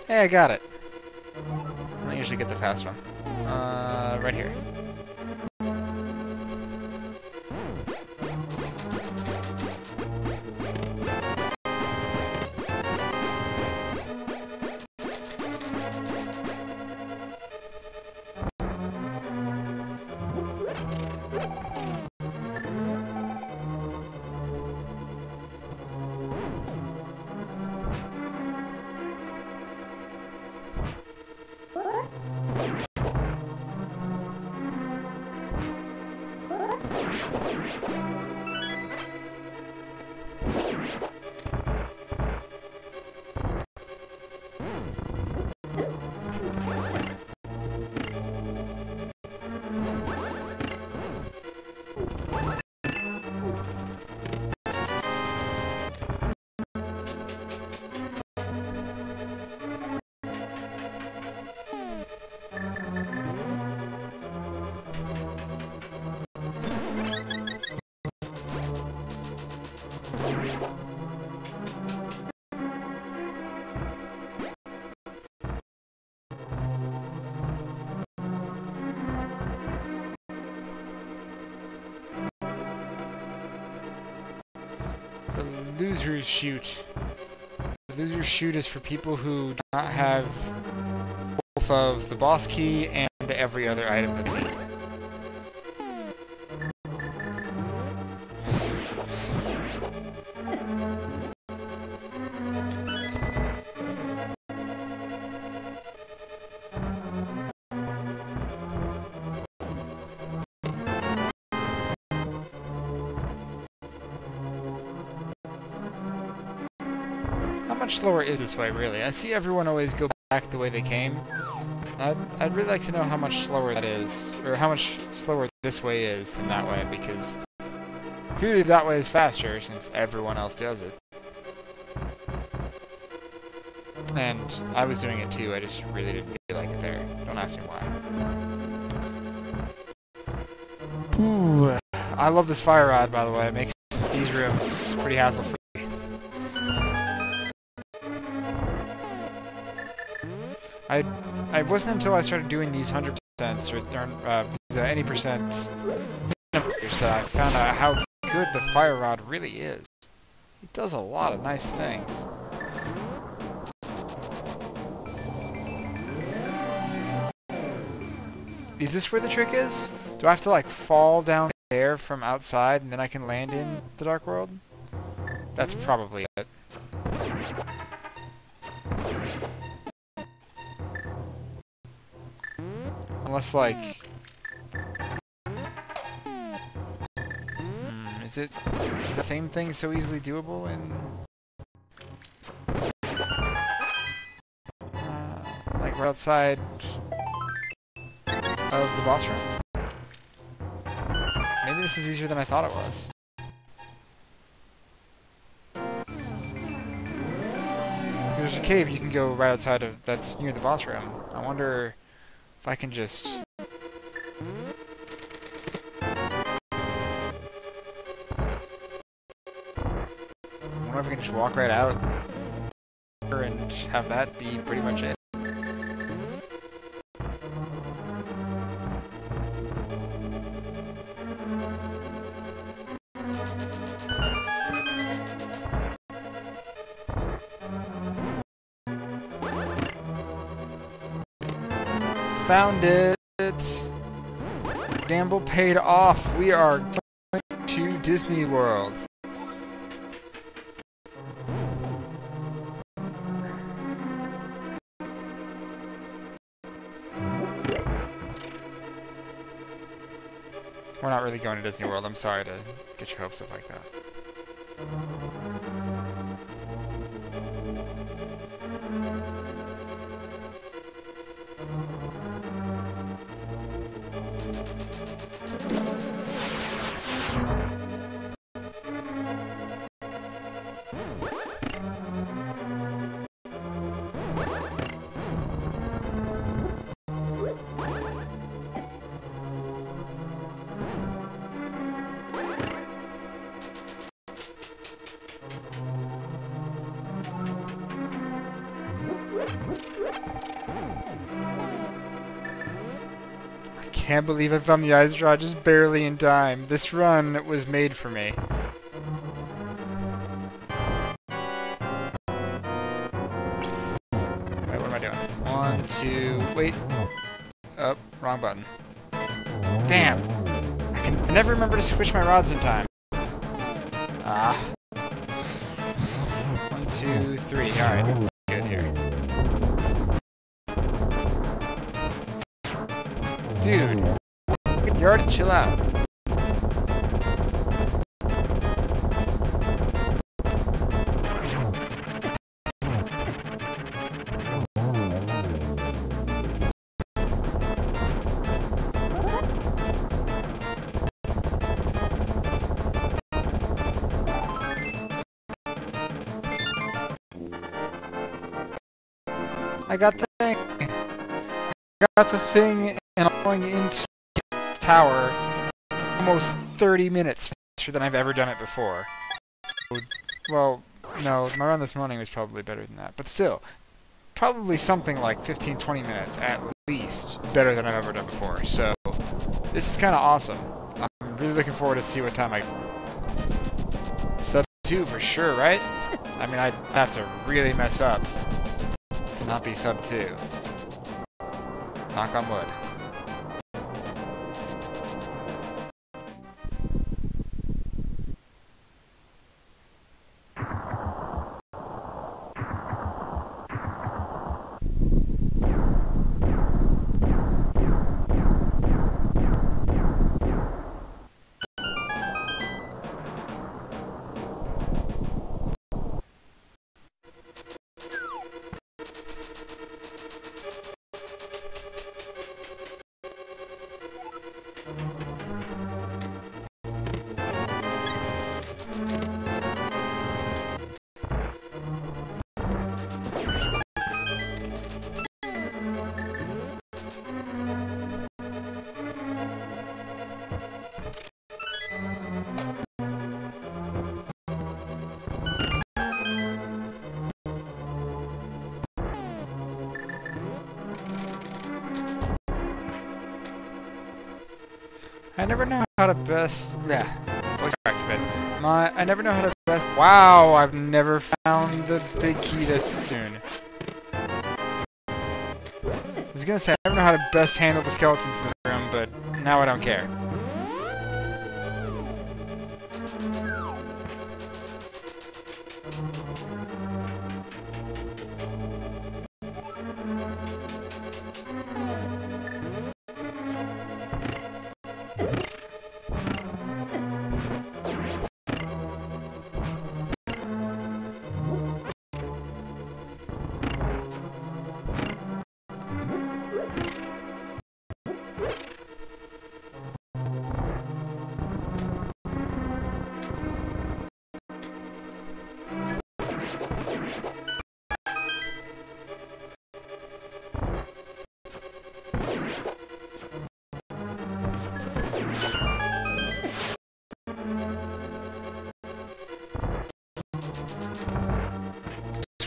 Hey, I got it. I usually get the fast one. Uh, right here. Loser's chute. The loser's chute is for people who do not have both of the boss key and every other item slower is this way, really? I see everyone always go back the way they came. I'd, I'd really like to know how much slower that is, or how much slower this way is than that way, because clearly that way is faster, since everyone else does it. And I was doing it too, I just really didn't feel like it there. Don't ask me why. Ooh, I love this fire rod, by the way. It makes these rooms pretty hassle-free. I I wasn't until I started doing these 100% or, or uh, these, uh, any percent that I found out how good the fire rod really is. It does a lot of nice things. Is this where the trick is? Do I have to like fall down there from outside and then I can land in the Dark World? That's probably it. Unless, like... Hmm, is it... Is the same thing so easily doable in... Uh, like, right outside... of the boss room? Maybe this is easier than I thought it was. There's a cave you can go right outside of that's near the boss room. I wonder if I can just... I wonder if I can just walk right out and have that be pretty much it. Found it! Gamble paid off. We are going to Disney World. We're not really going to Disney World. I'm sorry to get your hopes up like that. Believe I found the Ice Rod just barely in time. This run was made for me. Wait, what am I doing? One, two, wait. Oh, wrong button. Damn! I can never remember to switch my rods in time. I got the thing. I got the thing and I'm going into tower almost 30 minutes faster than I've ever done it before. So, well, no, my run this morning was probably better than that. But still, probably something like 15-20 minutes at least better than I've ever done before. So, this is kind of awesome. I'm really looking forward to see what time I... Sub 2 for sure, right? I mean, I'd have to really mess up to not be sub 2. Knock on wood. Never know how to best... Yeah, voice activate. My, I never know how to best... Wow, I've never found the big key this soon. I was gonna say, I never know how to best handle the skeletons in this room, but now I don't care.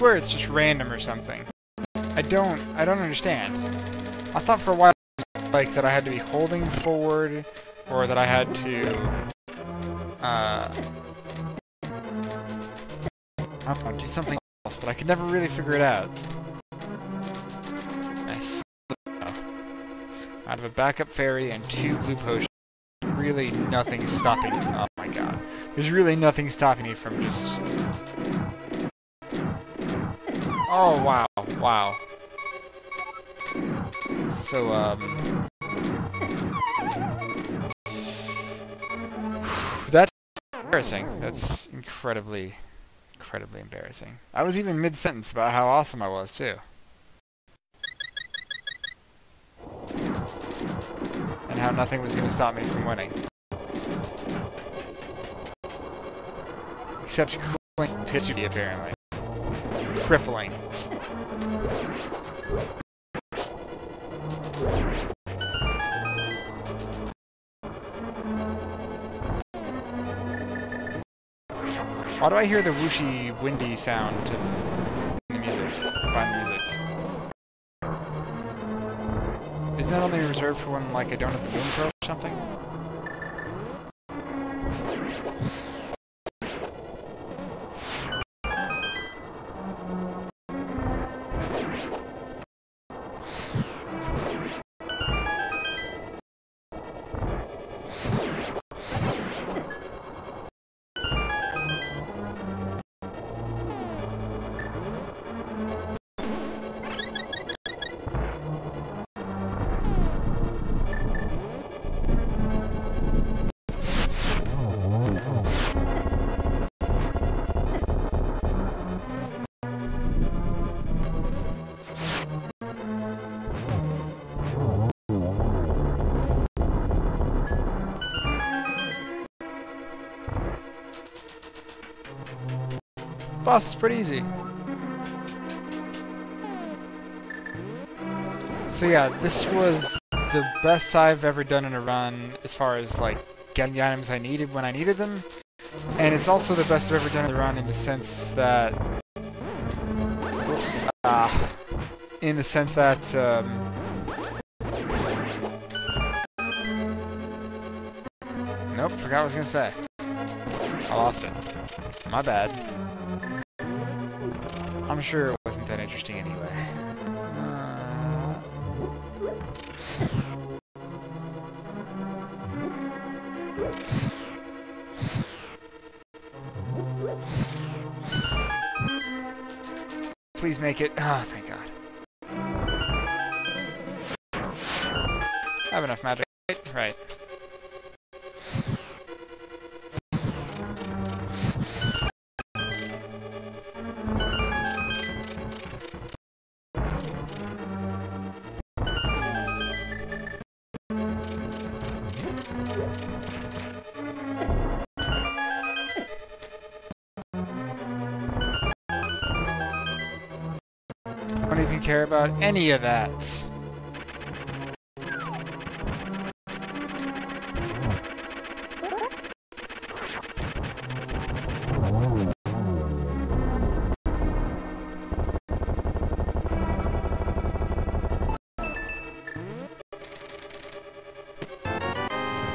Swear it's just random or something. I don't, I don't understand. I thought for a while, like, that I had to be holding forward, or that I had to, uh, I don't know, do something else, but I could never really figure it out. I out of a backup fairy and two blue potions, really nothing stopping, oh my god. There's really nothing stopping me from just Oh, wow, wow. So, um... That's embarrassing. That's incredibly, incredibly embarrassing. I was even mid-sentence about how awesome I was, too. And how nothing was going to stop me from winning. Except crippling history, apparently crippling. Why do I hear the whooshy, windy sound in the music? Music. Isn't that only reserved for when, like, I don't have the boom pro or something? Boss is pretty easy. So yeah, this was the best I've ever done in a run as far as like getting the items I needed when I needed them. And it's also the best I've ever done in a run in the sense that... Whoops. Ah. in the sense that... Um, nope, forgot what I was going to say. I lost it. My bad. I'm sure it wasn't that interesting anyway. Please make it. Ah, oh, thank God. I have enough magic? Right. Care about any of that.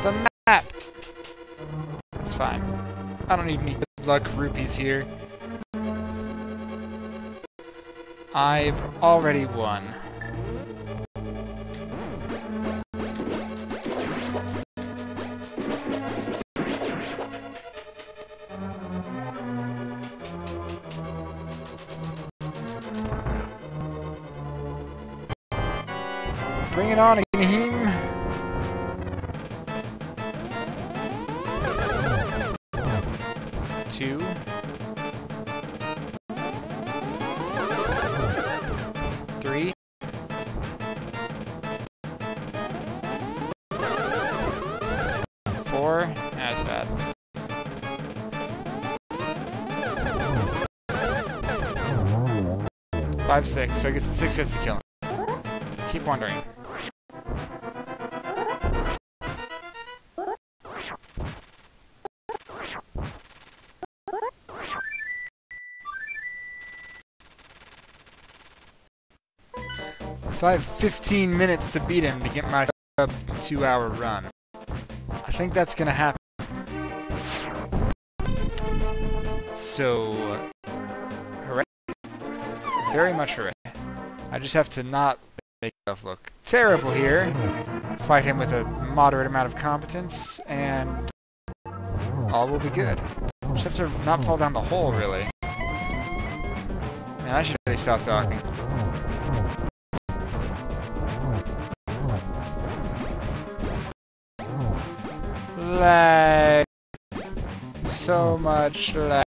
The map! It's fine. I don't even need good luck rupees here. I've already won. So I guess it's six hits to kill him. Keep wondering. So I have 15 minutes to beat him to get my sub two hour run. I think that's gonna happen. So. Very much hooray. I just have to not make myself look terrible here. Fight him with a moderate amount of competence, and all will be good. Just have to not fall down the hole, really. Man, I should really stop talking. Lag. So much lag.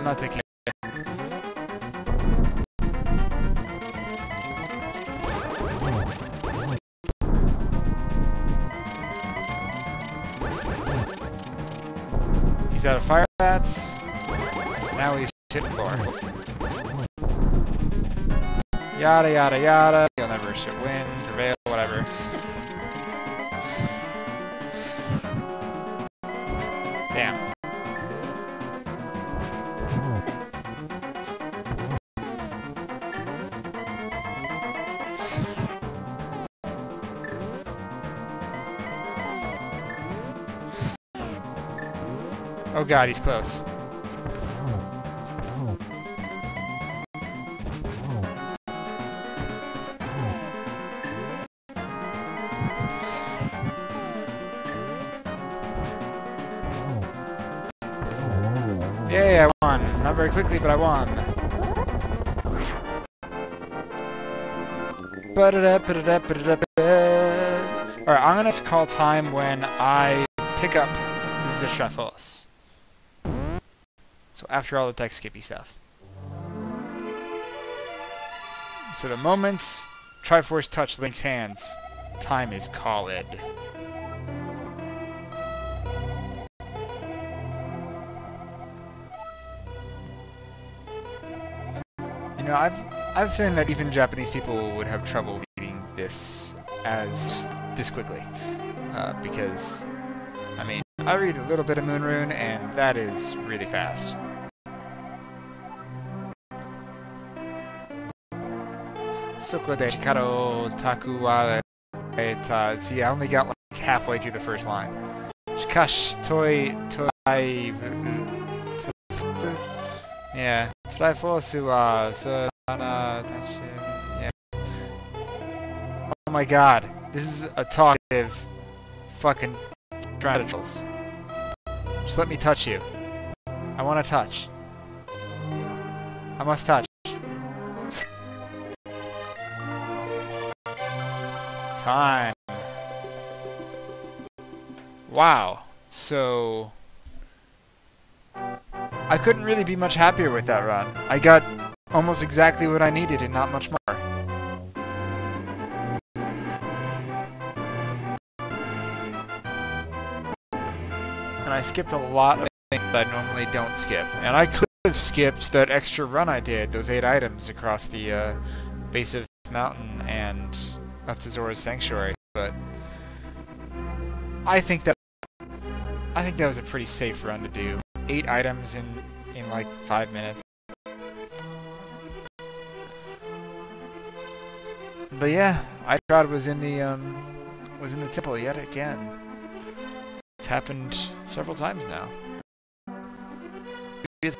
I'm not taking He's out of fire bats. Now he's hit bar. Yada yada yada. You'll never win, prevail, whatever. Oh god, he's close. Yay, I won. Not very quickly, but I won. Alright, I'm gonna call time when I pick up the Triforce. So after all the tech skippy stuff. So the moment Triforce touched Link's hands, time is called. You know, I've I've found that even Japanese people would have trouble reading this as this quickly, uh, because I mean I read a little bit of Moonrune and that is really fast. Soko de Shikaro Takuwa eta. See, I only got like halfway through the first line. Shikash toi toi. Yeah. Triforce wa Sana Yeah. Oh my god. This is a talkative fucking strategals. Just let me touch you. I want to touch. I must touch. Time. Wow. So... I couldn't really be much happier with that run. I got almost exactly what I needed and not much more. And I skipped a lot of things I normally don't skip. And I could have skipped that extra run I did, those eight items across the uh, base of mountain and up to Zora's Sanctuary, but I think that I think that was a pretty safe run to do eight items in, in like five minutes. But yeah, I thought it was in the um, was in the temple yet again. It's happened several times now.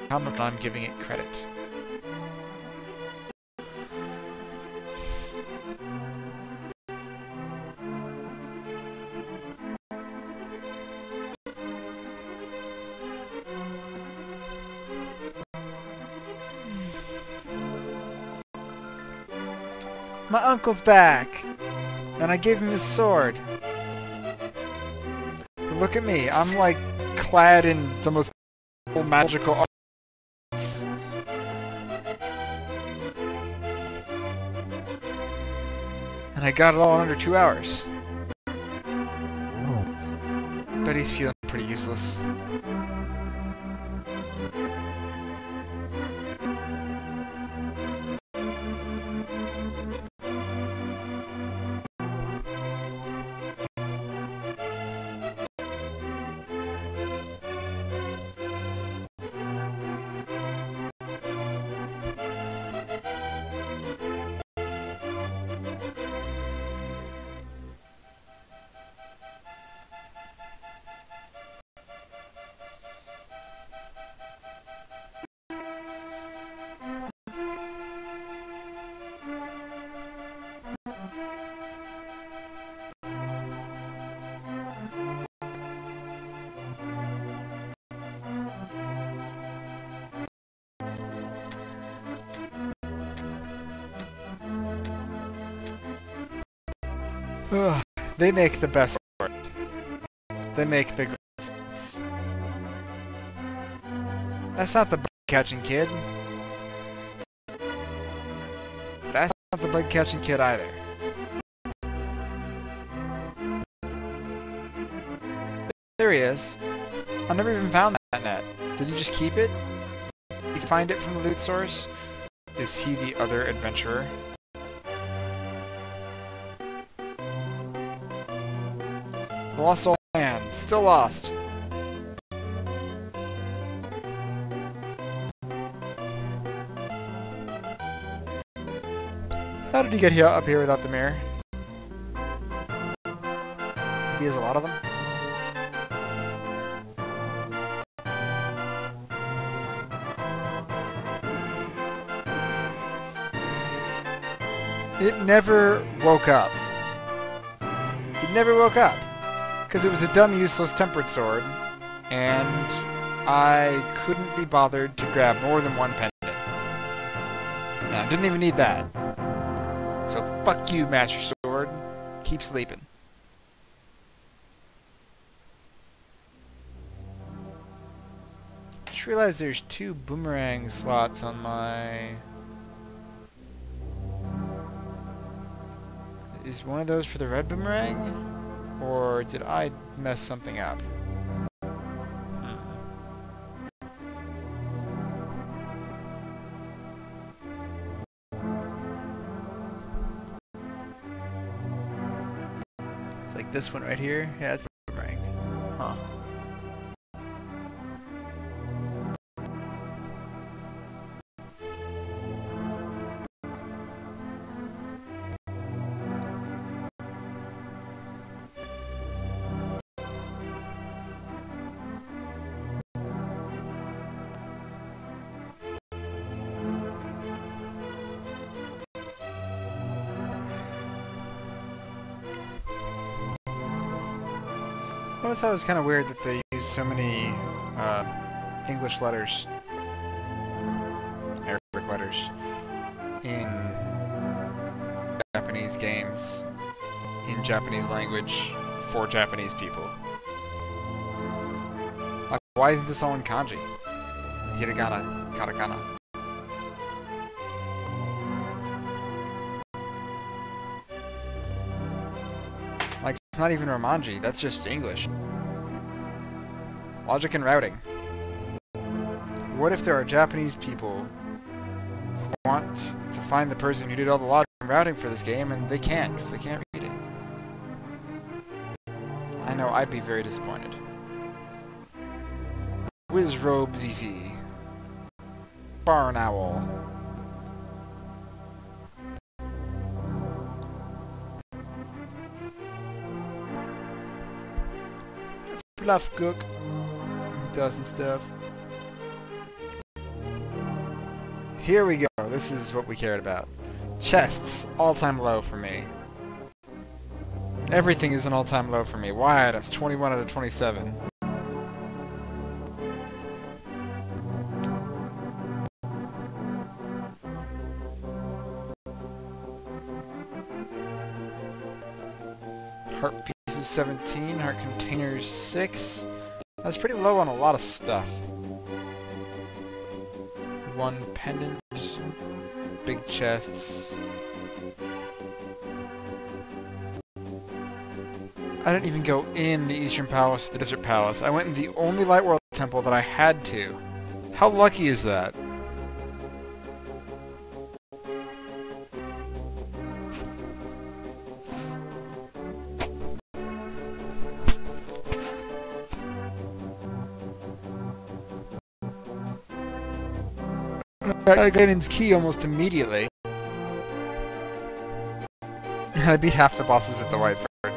How much I'm giving it credit. Uncle's back! And I gave him his sword. But look at me, I'm like clad in the most magical arts. And I got it all in under two hours. Oh. But he's feeling pretty useless. They make the best sport. They make the sense. That's not the bug catching kid. That's not the bug catching kid either. There he is. I never even found that net. Did you just keep it? Did you find it from the loot source? Is he the other adventurer? Lost all land. Still lost. How did he get here up here without the mirror? He has a lot of them? It never woke up. It never woke up. Because it was a dumb, useless tempered sword, and I couldn't be bothered to grab more than one pendant. Now, didn't even need that. So fuck you, Master Sword. Keep sleeping. Just realized there's two boomerang slots on my... Is one of those for the red boomerang? Or did I mess something up? It's like this one right here. Yeah, it's always thought it was kind of weird that they use so many uh, English letters, Arabic letters, in Japanese games, in Japanese language, for Japanese people. Like, why isn't this all in kanji? Hiragana, katakana. Not even Romanji, that's just English. Logic and routing. What if there are Japanese people who want to find the person who did all the logic and routing for this game and they can't because they can't read it? I know I'd be very disappointed. Wizrobe ZZ. Barn Owl. Fluff Cook does and stuff. Here we go. This is what we cared about. Chests, all-time low for me. Everything is an all-time low for me. Y items, 21 out of 27. 17, heart containers 6. That's pretty low on a lot of stuff. One pendant, big chests. I didn't even go in the Eastern Palace the Desert Palace. I went in the only Light World temple that I had to. How lucky is that? I got Galen's key almost immediately. I beat half the bosses with the white sword.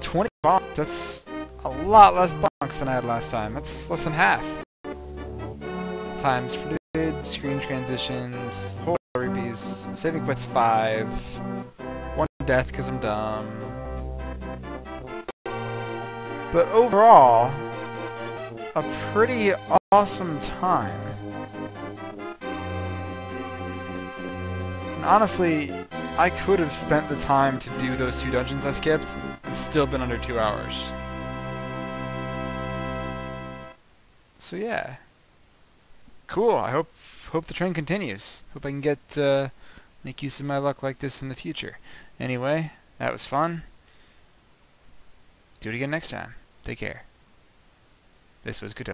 Twenty bonks, that's a lot less bonks than I had last time. That's less than half. Times fluid, screen transitions, whole rupees, saving quits 5, one death because I'm dumb. But overall, a pretty awesome time. And honestly, I could have spent the time to do those two dungeons I skipped and still been under two hours. So yeah. Cool, I hope hope the trend continues. Hope I can get uh, make use of my luck like this in the future. Anyway, that was fun. Do it again next time. Take care. This was good.